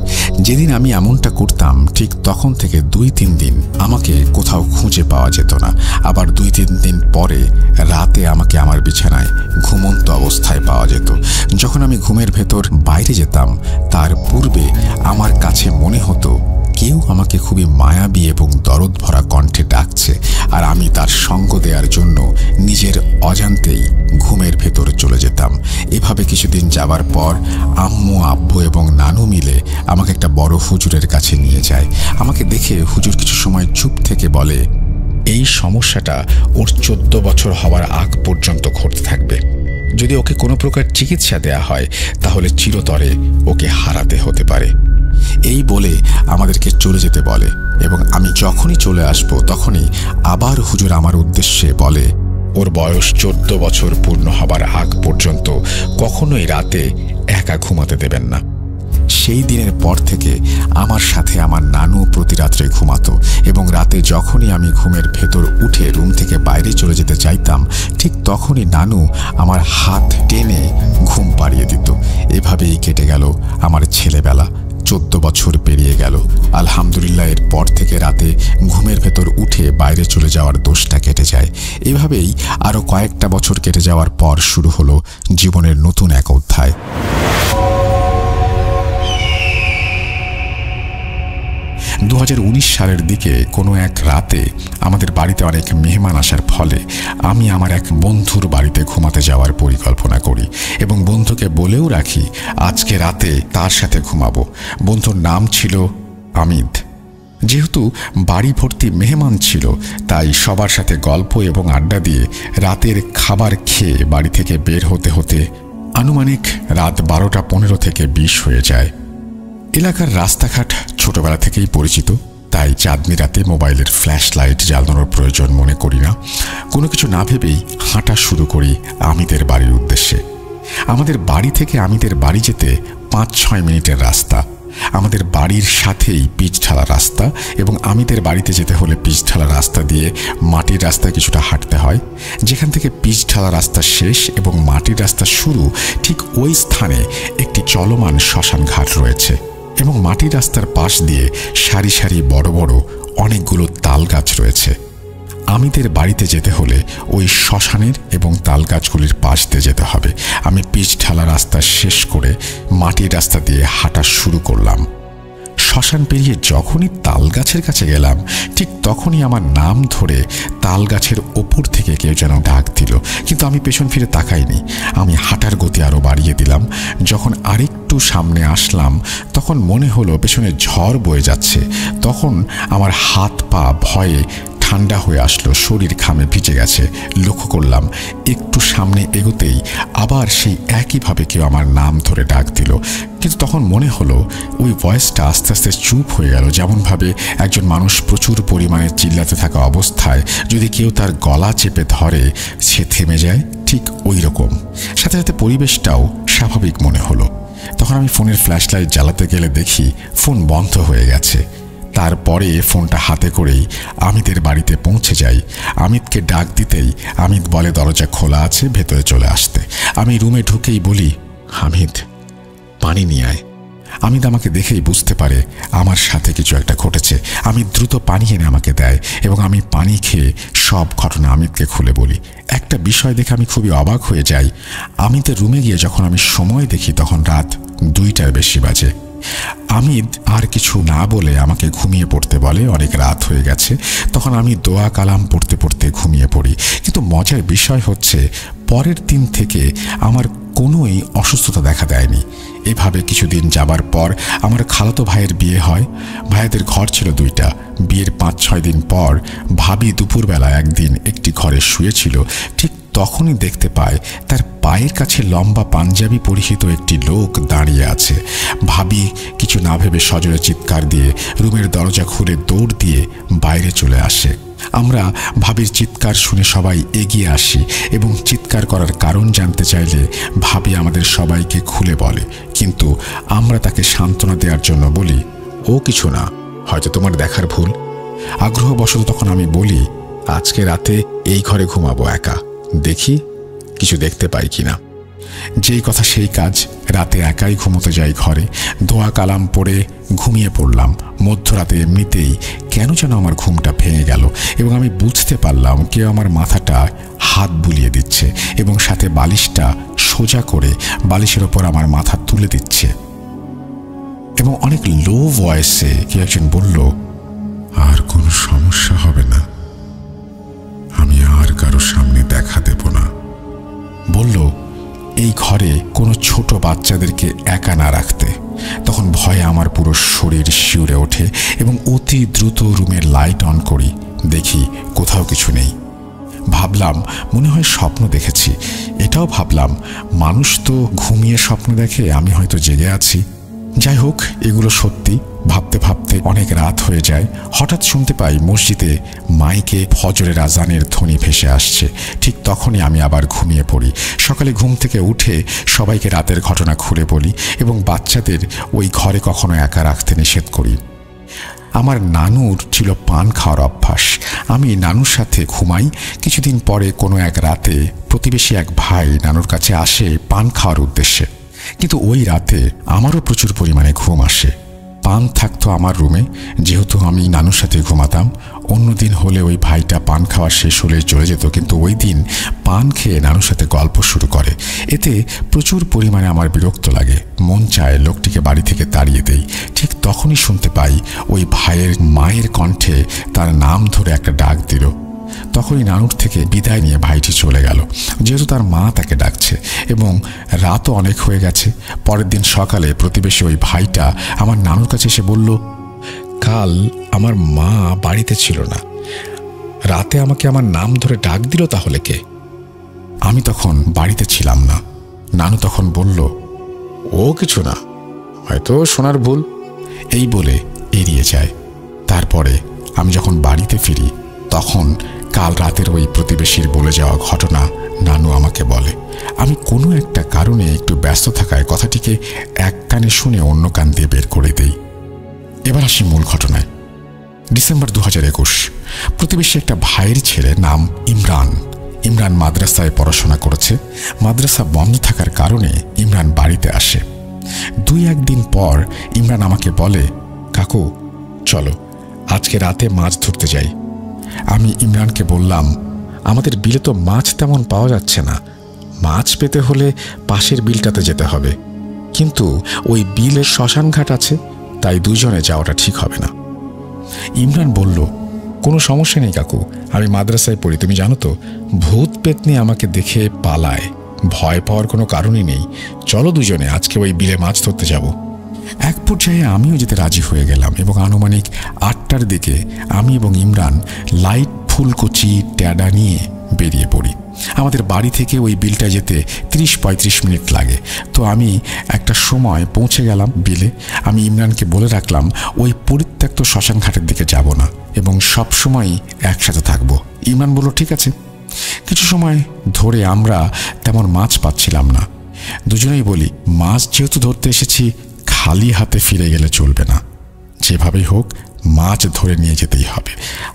যেদিন আমি এমনটা করতাম, ঠিক তখন থেকে দুই তিন দিন আমাকে কোথাও খুঁজে পাওয়া যেত না। আবার দুই তিন দিন পরে রাতে আমাকে আমার বিছানায় ঘুমন্ত অবস্থায় পাওয়া যেত। যখন আমি ঘুমের ভেতর বাইরে যেতাম, তার পূর্বে আমার কাছে মনে হতো কেউ আমাকে খুবই মায়াবী এবং দরদ ভরা কণ্ঠে ডাকছে আর আমি তার সঙ্গ দেওয়ার জন্য নিজের অজান্তেই ঘুমের ভেতর চলে যেতাম। এভাবে কিছুদিন যাবার পর আম্মু, আব্বু এবং নানু মিলে আমাকে একটা বড় হুজুরের কাছে নিয়ে যায়। আমাকে দেখে হুজুর কিছু সময় চুপ থেকে বলে, এই সমস্যাটা ওর চোদ্দ বছর হওয়ার আগ পর্যন্ত ঘটতে থাকবে। যদি ওকে কোনো প্রকার চিকিৎসা দেয়া হয়, তাহলে চিরতরে ওকে হারাতে হতে পারে। এই বলে আমাদেরকে চলে যেতে বলে এবং আমি যখনই চলে আসব তখনই আবার হুজুর আমার উদ্দেশ্যে বলে, ওর বয়স চোদ্দ বছর পূর্ণ হবার আগ পর্যন্ত কখনোই রাতে একা ঘুমাতে দেবেন না। সেই দিনের পর থেকে আমার সাথে আমার নানু প্রতি রাত্রে ঘুমাতো এবং রাতে যখনই আমি ঘুমের ভেতর উঠে রুম থেকে বাইরে চলে যেতে চাইতাম, ঠিক তখনই নানু আমার হাত টেনে ঘুম পাড়িয়ে দিত। এভাবেই কেটে গেল আমার ছেলেবেলা। চোদ্দ বছর পেরিয়ে গেল। আলহামদুলিল্লাহ এর পর থেকে রাতে ঘুমের ভেতর উঠে বাইরে চলে যাওয়ার দোষটা কেটে যায়। এভাবেই আরও কয়েকটা বছর কেটে যাওয়ার পর শুরু হলো জীবনের নতুন এক অধ্যায়। দু হাজার উনিশ সালের দিকে কোনো এক রাতে আমাদের বাড়িতে অনেক মেহমান আসার ফলে আমি আমার এক বন্ধুর বাড়িতে ঘুমাতে যাওয়ার পরিকল্পনা করি এবং বন্ধুকে বলেও রাখি, আজকে রাতে তার সাথে ঘুমাবো। বন্ধুর নাম ছিল আমিদ। যেহেতু বাড়ি ভর্তি মেহমান ছিল, তাই সবার সাথে গল্প এবং আড্ডা দিয়ে রাতের খাবার খেয়ে বাড়ি থেকে বের হতে হতে আনুমানিক রাত বারোটা পনেরো থেকে বিশ হয়ে যায়। এলাকার রাস্তাঘাট ছোটবেলা থেকেই পরিচিত, তাই চাঁদনি রাতে মোবাইলের ফ্ল্যাশ লাইট জ্বালানোর প্রয়োজন মনে করি না। কোনো কিছু না ভেবেই হাঁটা শুরু করি আমিদের বাড়ির উদ্দেশ্যে। আমাদের বাড়ি থেকে আমিদের বাড়ি যেতে পাঁচ ছয় মিনিটের রাস্তা। আমাদের বাড়ির সাথেই পিচ ঢালা রাস্তা এবং আমিদের বাড়িতে যেতে হলে পিচ ঢালা রাস্তা দিয়ে মাটির রাস্তায় কিছুটা হাঁটতে হয়। যেখান থেকে পিচ ঢালা রাস্তা শেষ এবং মাটির রাস্তা শুরু ঠিক ওই স্থানে একটি চলমান শ্মশান ঘাট রয়েছে। এবং মাটির রাস্তার পাশ দিয়ে সারি সারি বড় বড় অনেকগুলো তাল গাছ রয়েছে। আমিদের বাড়িতে যেতে হলে ওই শ্মশানের এবং তাল গাছগুলির পাশ দিয়ে যেতে হবে। আমি পিচ ঢালা রাস্তা শেষ করে মাটির রাস্তা দিয়ে হাঁটা শুরু করলাম। শ্মশান পেরিয়ে যখনই তাল গাছের কাছে গেলাম, ঠিক তখনই আমার নাম ধরে তাল গাছের ওপর থেকে কেউ যেন ডাক দিল। কিন্তু আমি পেছন ফিরে তাকাইনি। আমি হাঁটার গতি আরও বাড়িয়ে দিলাম। যখন আরেকটু সামনে আসলাম, তখন মনে হলো পেছনে ঝড় বয়ে যাচ্ছে। তখন আমার হাত পা ভয়ে ঠান্ডা হয়ে আসলো, শরীর ঘামে ভিজে গেছে। লক্ষ্য করলাম, একটু সামনে এগোতেই আবার সেই একইভাবে কেউ আমার নাম ধরে ডাক দিল। কিন্তু তখন মনে হলো, ওই ভয়েসটা আস্তে আস্তে চুপ হয়ে গেল। যেমনভাবে একজন মানুষ প্রচুর পরিমাণে চিল্লাতে থাকা অবস্থায় যদি কেউ তার গলা চেপে ধরে, সে থেমে যায়। ঠিক ওই রকম সাথে সাথে পরিবেশটাও স্বাভাবিক মনে হলো। তখন আমি ফোনের ফ্ল্যাশ লাইট জ্বালাতে গেলে দেখি, ফোন বন্ধ হয়ে গেছে। তারপরে ফোনটা হাতে করেই আমিদের বাড়িতে পৌঁছে যাই। আমিতকে ডাক দিতেই আমিত বলে, দরজা খোলা আছে, ভেতরে চলে আসতে। আমি রুমে ঢুকেই বলি হামিদ পানি নিয়ে আয়। আমিদ আমাকে দেখেই বুঝতে পারে আমার সাথে কিছু একটা ঘটেছে। আমি দ্রুত পানি এনে আমাকে দেয় এবং আমি পানি খেয়ে সব ঘটনা আমিতকে খুলে বলি। একটা বিষয় দেখে আমি খুবই অবাক হয়ে যাই। আমিতে রুমে গিয়ে যখন আমি সময় দেখি, তখন রাত দুইটার বেশি বাজে। আমিদ আর কিছু না বলে আমাকে ঘুমিয়ে পড়তে বলে, অনেক রাত হয়ে গেছে। তখন আমি দোয়া কালাম পড়তে পড়তে ঘুমিয়ে পড়ি। কিন্তু মজার বিষয় হচ্ছে, পরের দিন থেকে আমার কোনোই অসুস্থতা দেখা দেয়নি। এভাবে কিছুদিন যাবার পর আমার খালাতো ভাইয়ের বিয়ে হয়। ভাইয়াদের ঘর ছিল দুইটা। বিয়ের পাঁচ ছয় দিন পর ভাবি দুপুরবেলা একদিন একটি ঘরে শুয়েছিল। ঠিক তখনই দেখতে পায় তার পায়ের কাছে লম্বা পাঞ্জাবি পরিহিত একটি লোক দাঁড়িয়ে আছে। ভাবি কিছু না ভেবে সজোরে চিৎকার দিয়ে রুমের দরজা খুলে দৌড় দিয়ে বাইরে চলে আসে। আমরা ভাবির চিৎকার শুনে সবাই এগিয়ে আসি এবং চিৎকার করার কারণ জানতে চাইলে ভাবি আমাদের সবাইকে খুলে বলে, কিন্তু আমরা তাকে সান্ত্বনা দেওয়ার জন্য বলি, ও কিছু না, হয়তো তোমার দেখার ভুল। আগ্রহবশত তখন আমি বলি, আজকে রাতে এই ঘরে ঘুমাবো একা। দেখি, কিছু দেখতে পাই কি না যেই কথা সেই কাজ, রাতে একাই ঘুমোতে যাই ঘরে দোয়া কালাম পড়ে ঘুমিয়ে পড়লাম। মধ্যরাতে এমনিতেই কেন যেন আমার ঘুমটা ভেঙে গেল এবং আমি বুঝতে পারলাম কেউ আমার মাথাটা হাত বুলিয়ে দিচ্ছে এবং সাথে বালিশটা সোজা করে বালিশের ওপর আমার মাথা তুলে দিচ্ছে। এবং অনেক লো ভয়েসে কেউ একজন বলল, আর কোনো সমস্যা হবে না। আমি আর কারও সামনে দেখা দেব না। বলল, এই ঘরে কোনো ছোট বাচ্চাদেরকে একা না রাখতে। তখন ভয়ে আমার পুরো শরীর শিউরে ওঠে এবং অতি দ্রুত রুমের লাইট অন করি, দেখি কোথাও কিছু নেই। ভাবলাম, মনে হয় স্বপ্ন দেখেছি। এটাও ভাবলাম, মানুষ তো ঘুমিয়ে স্বপ্ন দেখে, আমি হয়তো জেগে আছি। যাই হোক, এগুলো সত্যি। ভাবতে ভাবতে অনেক রাত হয়ে যায়। হঠাৎ শুনতে পাই মসজিদে মাইকে ফজরের আজানের ধ্বনি ভেসে আসছে। ঠিক তখনই আমি আবার ঘুমিয়ে পড়ি। সকালে ঘুম থেকে উঠে সবাইকে রাতের ঘটনা খুলে বলি এবং বাচ্চাদের ওই ঘরে কখনো একা রাখতে নিষেধ করি। আমার নানুর ছিল পান খাওয়ার অভ্যাস। আমি নানুর সাথে ঘুমাই। কিছুদিন পরে কোনো এক রাতে প্রতিবেশী এক ভাই নানুর কাছে আসে পান খাওয়ার উদ্দেশ্যে। কিন্তু ওই রাতে আমারও প্রচুর পরিমাণে ঘুম আসে। পান থাকতো আমার রুমে। যেহেতু আমি নানুর সাথে ঘুমাতাম, অন্যদিন হলে ওই ভাইটা পান খাওয়া শেষ হলে চলে যেত, কিন্তু ওই দিন পান খেয়ে নানুর সাথে গল্প শুরু করে। এতে প্রচুর পরিমাণে আমার বিরক্ত লাগে। মন চায় লোকটিকে বাড়ি থেকে তাড়িয়ে দেই। ঠিক তখনই শুনতে পাই ওই ভাইয়ের মায়ের কণ্ঠে তার নাম ধরে একটা ডাক দিল তখনই নানুর থেকে বিদায় নিয়ে ভাইটি চলে গেল। যেহেতু তার মা তাকে ডাকছে এবং রাতও অনেক হয়ে গেছে, পরের দিন সকালে প্রতিবেশী ওই ভাইটা আমার নানুর কাছে এসে বলল, কাল আমার মা বাড়িতে ছিল না। রাতে আমাকে আমার নাম ধরে ডাক দিল তাহলে কে? আমি তখন বাড়িতে ছিলাম না। নানু তখন বলল, ও কিছু না, হয়তো শোনার ভুল। এই বলে এড়িয়ে যায়। তারপরে আমি যখন বাড়িতে ফিরি, তখন কাল রাতের ওই প্রতিবেশীর বলে যাওয়া ঘটনা নানু আমাকে বলে। আমি কোনো একটা কারণে একটু ব্যস্ত থাকায় কথাটিকে এক কানে শুনে অন্য কান দিয়ে বের করে দেই। এবার আসি মূল ঘটনায়। ডিসেম্বর দু হাজার একুশ। প্রতিবেশী একটা ভাইয়ের ছেলে নাম ইমরান। ইমরান মাদ্রাসায় পড়াশোনা করেছে। মাদ্রাসা বন্ধ থাকার কারণে ইমরান বাড়িতে আসে। দুই একদিন পর ইমরান আমাকে বলে, কাকু, চলো, আজকে রাতে মাছ ধরতে যাই। আমি ইমরানকে বললাম, আমাদের বিলে তো মাছ তেমন পাওয়া যাচ্ছে না। মাছ পেতে হলে পাশের বিলটাতে যেতে হবে। কিন্তু ওই বিলের শ্মশানঘাট আছে, তাই দুজনে যাওয়াটা ঠিক হবে না। ইমরান বলল, কোনো সমস্যা নেই কাকু, আমি মাদ্রাসায় পড়ি। তুমি জানো তো, ভূত পেতনি আমাকে দেখে পালায়। ভয় পাওয়ার কোনো কারণই নেই। চলো দুজনে আজকে ওই বিলে মাছ ধরতে যাব। এক পর্যায়ে আমিও যেতে রাজি হয়ে গেলাম এবং আনুমানিক আটটার দিকে আমি এবং ইমরান লাইট ফুলকচি ট্যাডা নিয়ে বেরিয়ে পড়ি। আমাদের বাড়ি থেকে ওই বিলটা যেতে ত্রিশ পঁয়ত্রিশ মিনিট লাগে। তো আমি একটা সময় পৌঁছে গেলাম বিলে। আমি ইমরানকে বলে রাখলাম, ওই পরিত্যক্ত শ্মশানঘাটের দিকে যাব না এবং সব সময়ই একসাথে থাকব। ইমরান বলল, ঠিক আছে। কিছু সময় ধরে আমরা তেমন মাছ পাচ্ছিলাম না। দুজনেই বলি, মাছ যেহেতু ধরতে এসেছি খালি হাতে ফিরে গেলে চলবে না। যেভাবেই হোক, মাছ ধরে নিয়ে যেতেই হবে।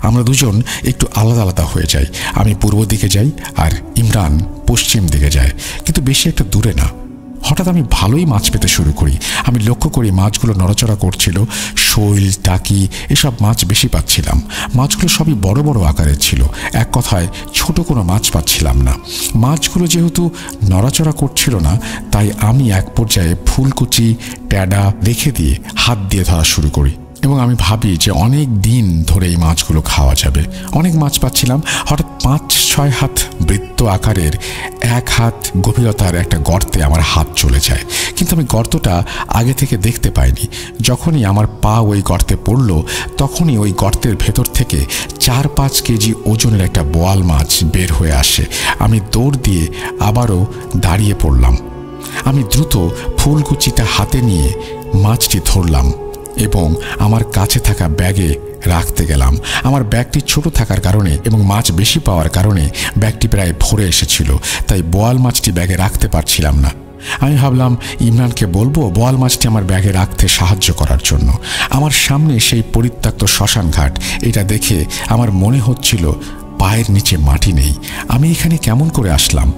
আমরা দুজন একটু আলাদা আলাদা হয়ে যাই। আমি পূর্ব দিকে যাই আর ইমরান পশ্চিম দিকে যায়। কিন্তু বেশি একটা দূরে না। হঠাৎ আমি ভালোই মাছ পেতে শুরু করি। আমি লক্ষ্য করি মাছগুলো নড়াচড়া করছিল, শৈল, টাকি, এসব মাছ বেশি পাচ্ছিলাম। মাছগুলো সবই বড় বড় আকারের ছিল। এক কথায়, ছোট কোনো মাছ পাচ্ছিলাম না। মাছগুলো যেহেতু নড়াচড়া করছিল না, তাই আমি এক পর্যায়ে ফুলকুচি, ট্যাডা, রেখে দিয়ে হাত দিয়ে ধরা শুরু করি। এবং আমি ভাবি যে অনেক দিন ধরে এই মাছগুলো খাওয়া যাবে। অনেক মাছ পাচ্ছিলাম। হঠাৎ পাঁচ, ছয় হাত বৃত্ত আকারের এক হাত গভীরতার একটা গর্তে আমার হাত চলে যায়। কিন্তু আমি গর্তটা আগে থেকে দেখতে পাইনি। যখনই আমার পা ওই গর্তে পড়ল, তখনই ওই গর্তের ভেতর থেকে চার, পাঁচ কেজি ওজনের একটা বোয়াল মাছ বের হয়ে আসে। আমি দৌড় দিয়ে আবারও দাঁড়িয়ে পড়লাম। আমি দ্রুত ফুলকুচিটা হাতে নিয়ে মাছটি ধরলাম। এবং আমার কাছে থাকা ব্যাগে রাখতে গেলাম। আমার ব্যাগটি ছোট থাকার কারণে এবং মাছ বেশি পাওয়ার কারণে ব্যাগটি প্রায় ভরে এসেছিল, তাই বোয়াল মাছটি ব্যাগে রাখতে পারছিলাম না। আমি ভাবলাম, ইমরানকে বলব বোয়াল মাছটি আমার ব্যাগে রাখতে সাহায্য করার জন্য। আমার সামনে সেই পরিত্যক্ত শ্মশান ঘাট, এটা দেখে আমার মনে হচ্ছিল, পায়ের নিচে মাটি নেই। আমি এখানে কেমন করে আসলাম?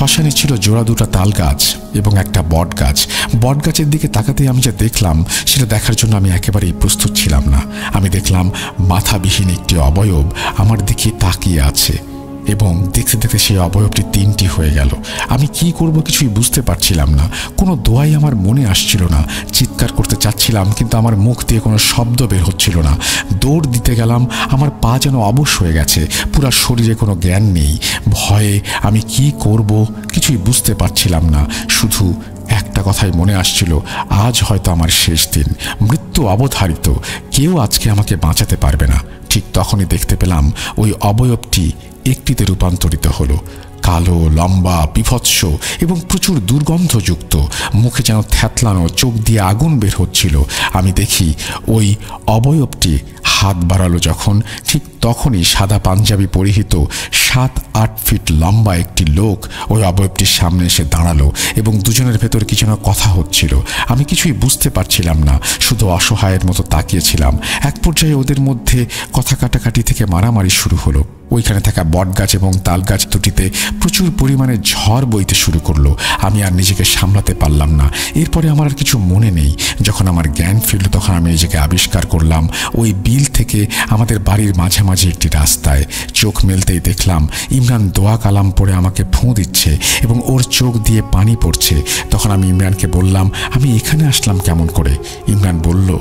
শ্মশানে ছিল জোড়া দুটা তাল গাছ এবং একটা বট গাছ। বট গাছের দিকে তাকাতে আমি যা দেখলাম, সেটা দেখার জন্য আমি একেবারেই প্রস্তুত ছিলাম না। আমি দেখলাম, মাথাবিহীন একটি অবয়ব আমার দিকে তাকিয়ে আছে। এবং দেখতে দেখতে সেই অবয়বটি তিনটি হয়ে গেল। আমি কি করব কিছুই বুঝতে পারছিলাম না। কোনো দোয়াই আমার মনে আসছিল না। চিৎকার করতে চাচ্ছিলাম, কিন্তু আমার মুখ দিয়ে কোনো শব্দ বের হচ্ছিল না। দৌড় দিতে গেলাম, আমার পা যেন অবশ হয়ে গেছে। পুরা শরীরে কোনো জ্ঞান নেই। ভয়ে আমি কি করব কিছুই বুঝতে পারছিলাম না। শুধু একটা কথাই মনে আসছিল, আজ হয়তো আমার শেষ দিন। মৃত্যু অবধারিত। কেউ আজকে আমাকে বাঁচাতে পারবে না। ঠিক তখনই দেখতে পেলাম, ওই অবয়বটি একটিতে রূপান্তরিত হলো। কালো, লম্বা, বিভৎস এবং প্রচুর দুর্গন্ধযুক্ত। মুখে যেন থ্যাতলানো চোখ দিয়ে আগুন বের হচ্ছিল। আমি দেখি ওই অবয়বটি হাত বাড়ালো যখন, ঠিক তখনই সাদা পাঞ্জাবি পরিহিত সাত, আট ফিট লম্বা একটি লোক ওই অবয়বটির সামনে এসে দাঁড়াল এবং দুজনের ভেতর কিছু না কথা হচ্ছিল। আমি কিছুই বুঝতে পারছিলাম না, শুধু অসহায়ের মতো তাকিয়েছিলাম। এক পর্যায়ে ওদের মধ্যে কথা কাটাকাটি থেকে মারামারি শুরু হলো। ওইখানে থাকা বটগাছ এবং তাল গাছ দুটিতে প্রচুর পরিমাণে ঝড় বইতে শুরু করল। আমি আর নিজেকে সামলাতে পারলাম না। এরপরে আমার আর কিছু মনে নেই। যখন আমার জ্ঞান ফিরল, তখন আমি নিজেকে আবিষ্কার করলাম। ওই বিল থেকে আমাদের বাড়ির মাঝামাঝি একটি রাস্তায় চোখ মেলতেই দেখলাম, ইমরান দোয়া কালাম পরে আমাকে ফোঁ দিচ্ছে এবং ওর চোখ দিয়ে পানি পড়ছে। তখন আমি ইমরানকে বললাম, আমি এখানে আসলাম কেমন করে? ইমরান বলল,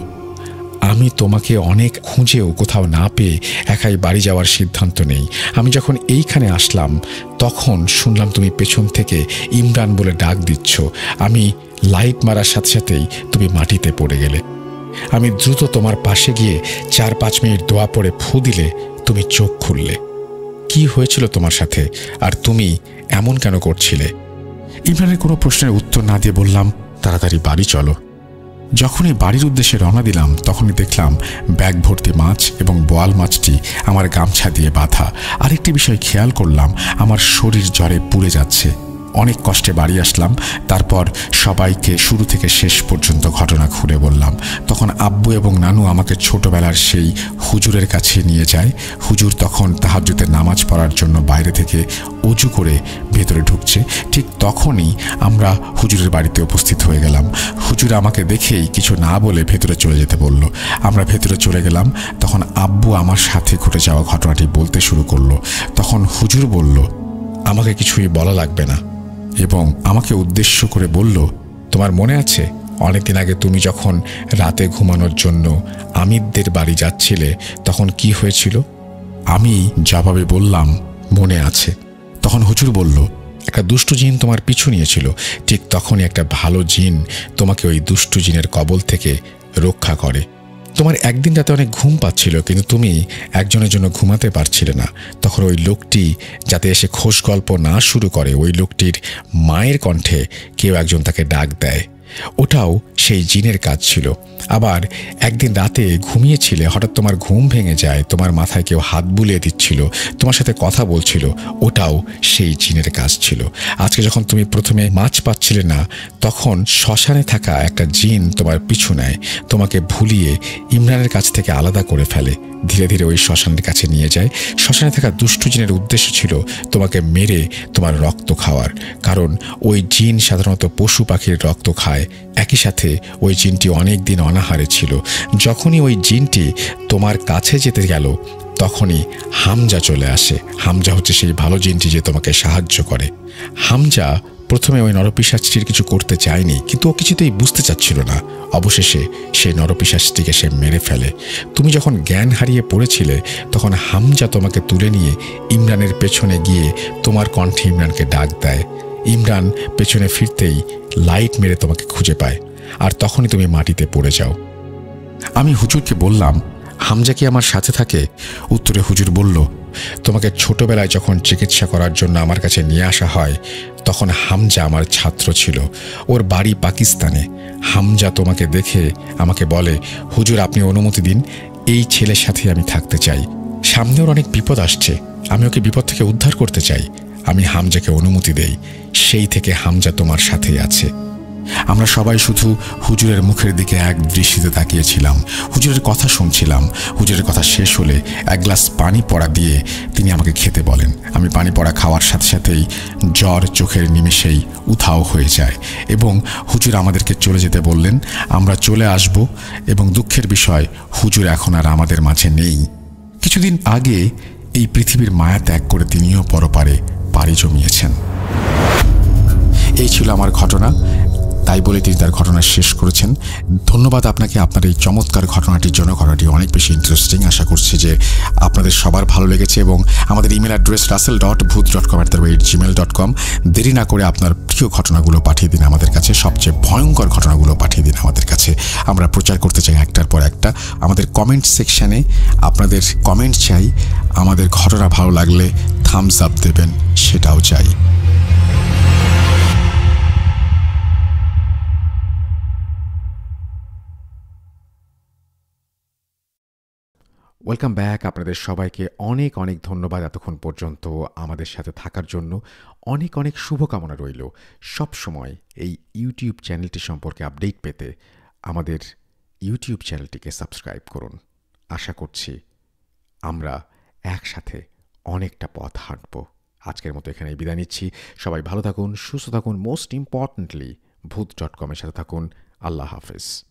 আমি তোমাকে অনেক খুঁজেও কোথাও না পেয়ে একাই বাড়ি যাওয়ার সিদ্ধান্ত নেই। আমি যখন এইখানে আসলাম, তখন শুনলাম তুমি পেছন থেকে ইমরান বলে ডাক দিচ্ছ। আমি লাইট মারার সাথে সাথেই তুমি মাটিতে পড়ে গেলে। আমি দ্রুত তোমার পাশে গিয়ে চার পাঁচ মিনিট দোয়া পড়ে ফু দিলে তুমি চোখ খুললে। কি হয়েছিল তোমার সাথে? আর তুমি এমন কেন করছিলে? ইমরানের কোনো প্রশ্নের উত্তর না দিয়ে বললাম, তাড়াতাড়ি বাড়ি চলো। যখনই বাড়ির উদ্দেশ্যে রওনা দিলাম, তখনই দেখলাম ব্যাগ ভর্তি মাছ এবং বোয়াল মাছটি আমার গামছা দিয়ে বাঁধা। আরেকটি বিষয় খেয়াল করলাম, আমার শরীর জ্বরে পুড়ে যাচ্ছে। অনেক কষ্টে বাড়ি আসলাম, তারপর সবাইকে শুরু থেকে শেষ পর্যন্ত ঘটনা খুলে বললাম। তখন আব্বু এবং নানু আমাকে ছোটবেলার সেই হুজুরের কাছে নিয়ে যায়। হুজুর তখন তাহাজ্জুদের নামাজ পড়ার জন্য বাইরে থেকে অজু করে ভেতরে ঢুকছে। ঠিক তখনই আমরা হুজুরের বাড়িতে উপস্থিত হয়ে গেলাম। হুজুর আমাকে দেখেই কিছু না বলে ভেতরে চলে যেতে বলল। আমরা ভেতরে চলে গেলাম। তখন আব্বু আমার সাথে ঘটে যাওয়া ঘটনাটি বলতে শুরু করল। তখন হুজুর বলল, আমাকে কিছুই বলা লাগবে না। এবং আমাকে উদ্দেশ্য করে বলল, তোমার মনে আছে, অনেকদিন আগে তুমি যখন রাতে ঘুমানোর জন্য আমিরদের বাড়ি যাচ্ছিলে, তখন কি হয়েছিল? আমি জবাবে বললাম, মনে আছে। তখন হুজুর বলল, একটা দুষ্টু জিন তোমার পিছু নিয়েছিল। ঠিক তখনই একটা ভালো জিন তোমাকে ওই দুষ্টু জিনের কবল থেকে রক্ষা করে। তোমার একদিন রাতে অনেক ঘুম পাচ্ছিল, কিন্তু তুমি একজনের জন্য ঘুমাতে পারছিলে না। তখন ওই লোকটি যাতে এসে খোশ গল্প না শুরু করে, ওই লোকটির মায়ের কণ্ঠে কেউ একজন তাকে ডাক দেয়। ওটাও সেই জিনের কাজ ছিল। আবার একদিন রাতে ঘুমিয়েছিলে, হঠাৎ তোমার ঘুম ভেঙে যায়, তোমার মাথায় কেউ হাত বুলিয়ে দিচ্ছিল, তোমার সাথে কথা বলছিল, ওটাও সেই জিনের কাজ ছিল। আজকে যখন তুমি প্রথমে মাছ পাচ্ছিলে না, তখন শ্মশানে থাকা একটা জিন তোমার পিছু নেয়, তোমাকে ভুলিয়ে ইমরানের কাছ থেকে আলাদা করে ফেলে, ধীরে ধীরে ওই শ্মশানের কাছে নিয়ে যায়। শ্মশানে থাকা দুষ্টু জিনের উদ্দেশ্য ছিল তোমাকে মেরে তোমার রক্ত খাওয়ার, কারণ ওই জিন সাধারণত পশু পাখির রক্ত খায় যায় একই সাথে ওই জিনটি অনেক দিন অনাহারে ছিল। যখনই ওই জিনটি তোমার কাছে যেতে গেল, তখনই হামজা চলে আসে। হামজা হচ্ছে সেই ভালো জিনটি যে তোমাকে সাহায্য করে। হামজা প্রথমে ওই নরপিসাচটির কিছু করতে চায়নি, কিন্তু ও কিছুতেই বুঝতে চাচ্ছিল না। অবশেষে সেই নরপিসাচটিকে সে মেরে ফেলে। তুমি যখন জ্ঞান হারিয়ে পড়েছিলে, তখন হামজা তোমাকে তুলে নিয়ে ইমরানের পেছনে গিয়ে তোমার কণ্ঠে ইমরানকে ডাক দেয়। ইমরান পেছনে ফিরতেই লাইট মেরে তোমাকে খুঁজে পায়, আর তখনই তুমি মাটিতে পড়ে যাও। আমি হুজুরকে বললাম, হামজা কি আমার সাথে থাকে? উত্তরে হুজুর বলল, তোমাকে ছোটবেলায় যখন চিকিৎসা করার জন্য আমার কাছে নিয়ে আসা হয়, তখন হামজা আমার ছাত্র ছিল। ওর বাড়ি পাকিস্তানে। হামজা তোমাকে দেখে আমাকে বলে, হুজুর, আপনি অনুমতি দিন, এই ছেলের সাথে আমি থাকতে চাই। সামনে ওর অনেক বিপদ আসছে। আমি ওকে বিপদ থেকে উদ্ধার করতে চাই। আমি হামজাকে অনুমতি দেই, সেই থেকে হামজা তোমার সাথেই আছে। আমরা সবাই শুধু হুজুরের মুখের দিকে এক দৃষ্টিতে তাকিয়েছিলাম, হুজুরের কথা শুনছিলাম, হুজুরের কথা শেষ হলে এক গ্লাস পানি পড়া দিয়ে তিনি আমাকে খেতে বলেন। আমি পানি পড়া খাওয়ার সাথে সাথেই জ্বর চোখের নিমেষেই উথাও হয়ে যায় এবং হুজুর আমাদেরকে চলে যেতে বললেন, আমরা চলে আসব এবং দুঃখের বিষয় হুজুর এখন আর আমাদের মাঝে নেই। কিছুদিন আগে এই পৃথিবীর মায়া ত্যাগ করে তিনিও পরপারে পাড়ি জমিয়েছেন। এই ছিল আমার ঘটনা। তাই বলে তিনি তার ঘটনা শেষ করেছেন। ধন্যবাদ আপনাকে, আপনার এই চমৎকার ঘটনাটির জন্য। ঘটনাটি অনেক বেশি ইন্টারেস্টিং আশা করছি যে আপনাদের সবার ভালো লেগেছে এবং আমাদের email address Rasel dot Bhoot dot com at the rate Gmail dot com দেরি না করে আপনার প্রিয় ঘটনাগুলো পাঠিয়ে দিন আমাদের কাছে, সবচেয়ে ভয়ঙ্কর ঘটনাগুলো পাঠিয়ে দিন আমাদের কাছে। আমরা প্রচার করতে চাই একটার পর একটা। আমাদের কমেন্ট সেকশানে আপনাদের কমেন্ট চাই। আমাদের ঘটনা ভালো লাগলে থামস আপ দেবেন, সেটাও চাই। ওয়েলকাম ব্যাক আপনাদের সবাইকে অনেক অনেক ধন্যবাদ এতক্ষণ পর্যন্ত আমাদের সাথে থাকার জন্য। অনেক অনেক শুভকামনা রইল। সব সময় এই ইউটিউব চ্যানেলটি সম্পর্কে আপডেট পেতে আমাদের ইউটিউব চ্যানেলটিকে সাবস্ক্রাইব করুন। আশা করছি আমরা একসাথে অনেকটা পথ হাঁটব। আজকের মতো এখানে বিদায় নিচ্ছি। সবাই ভালো থাকুন, সুস্থ থাকুন। মোস্ট ইম্পর্ট্যান্টলি ভূত ডট কমের সাথে থাকুন। আল্লাহ হাফেজ।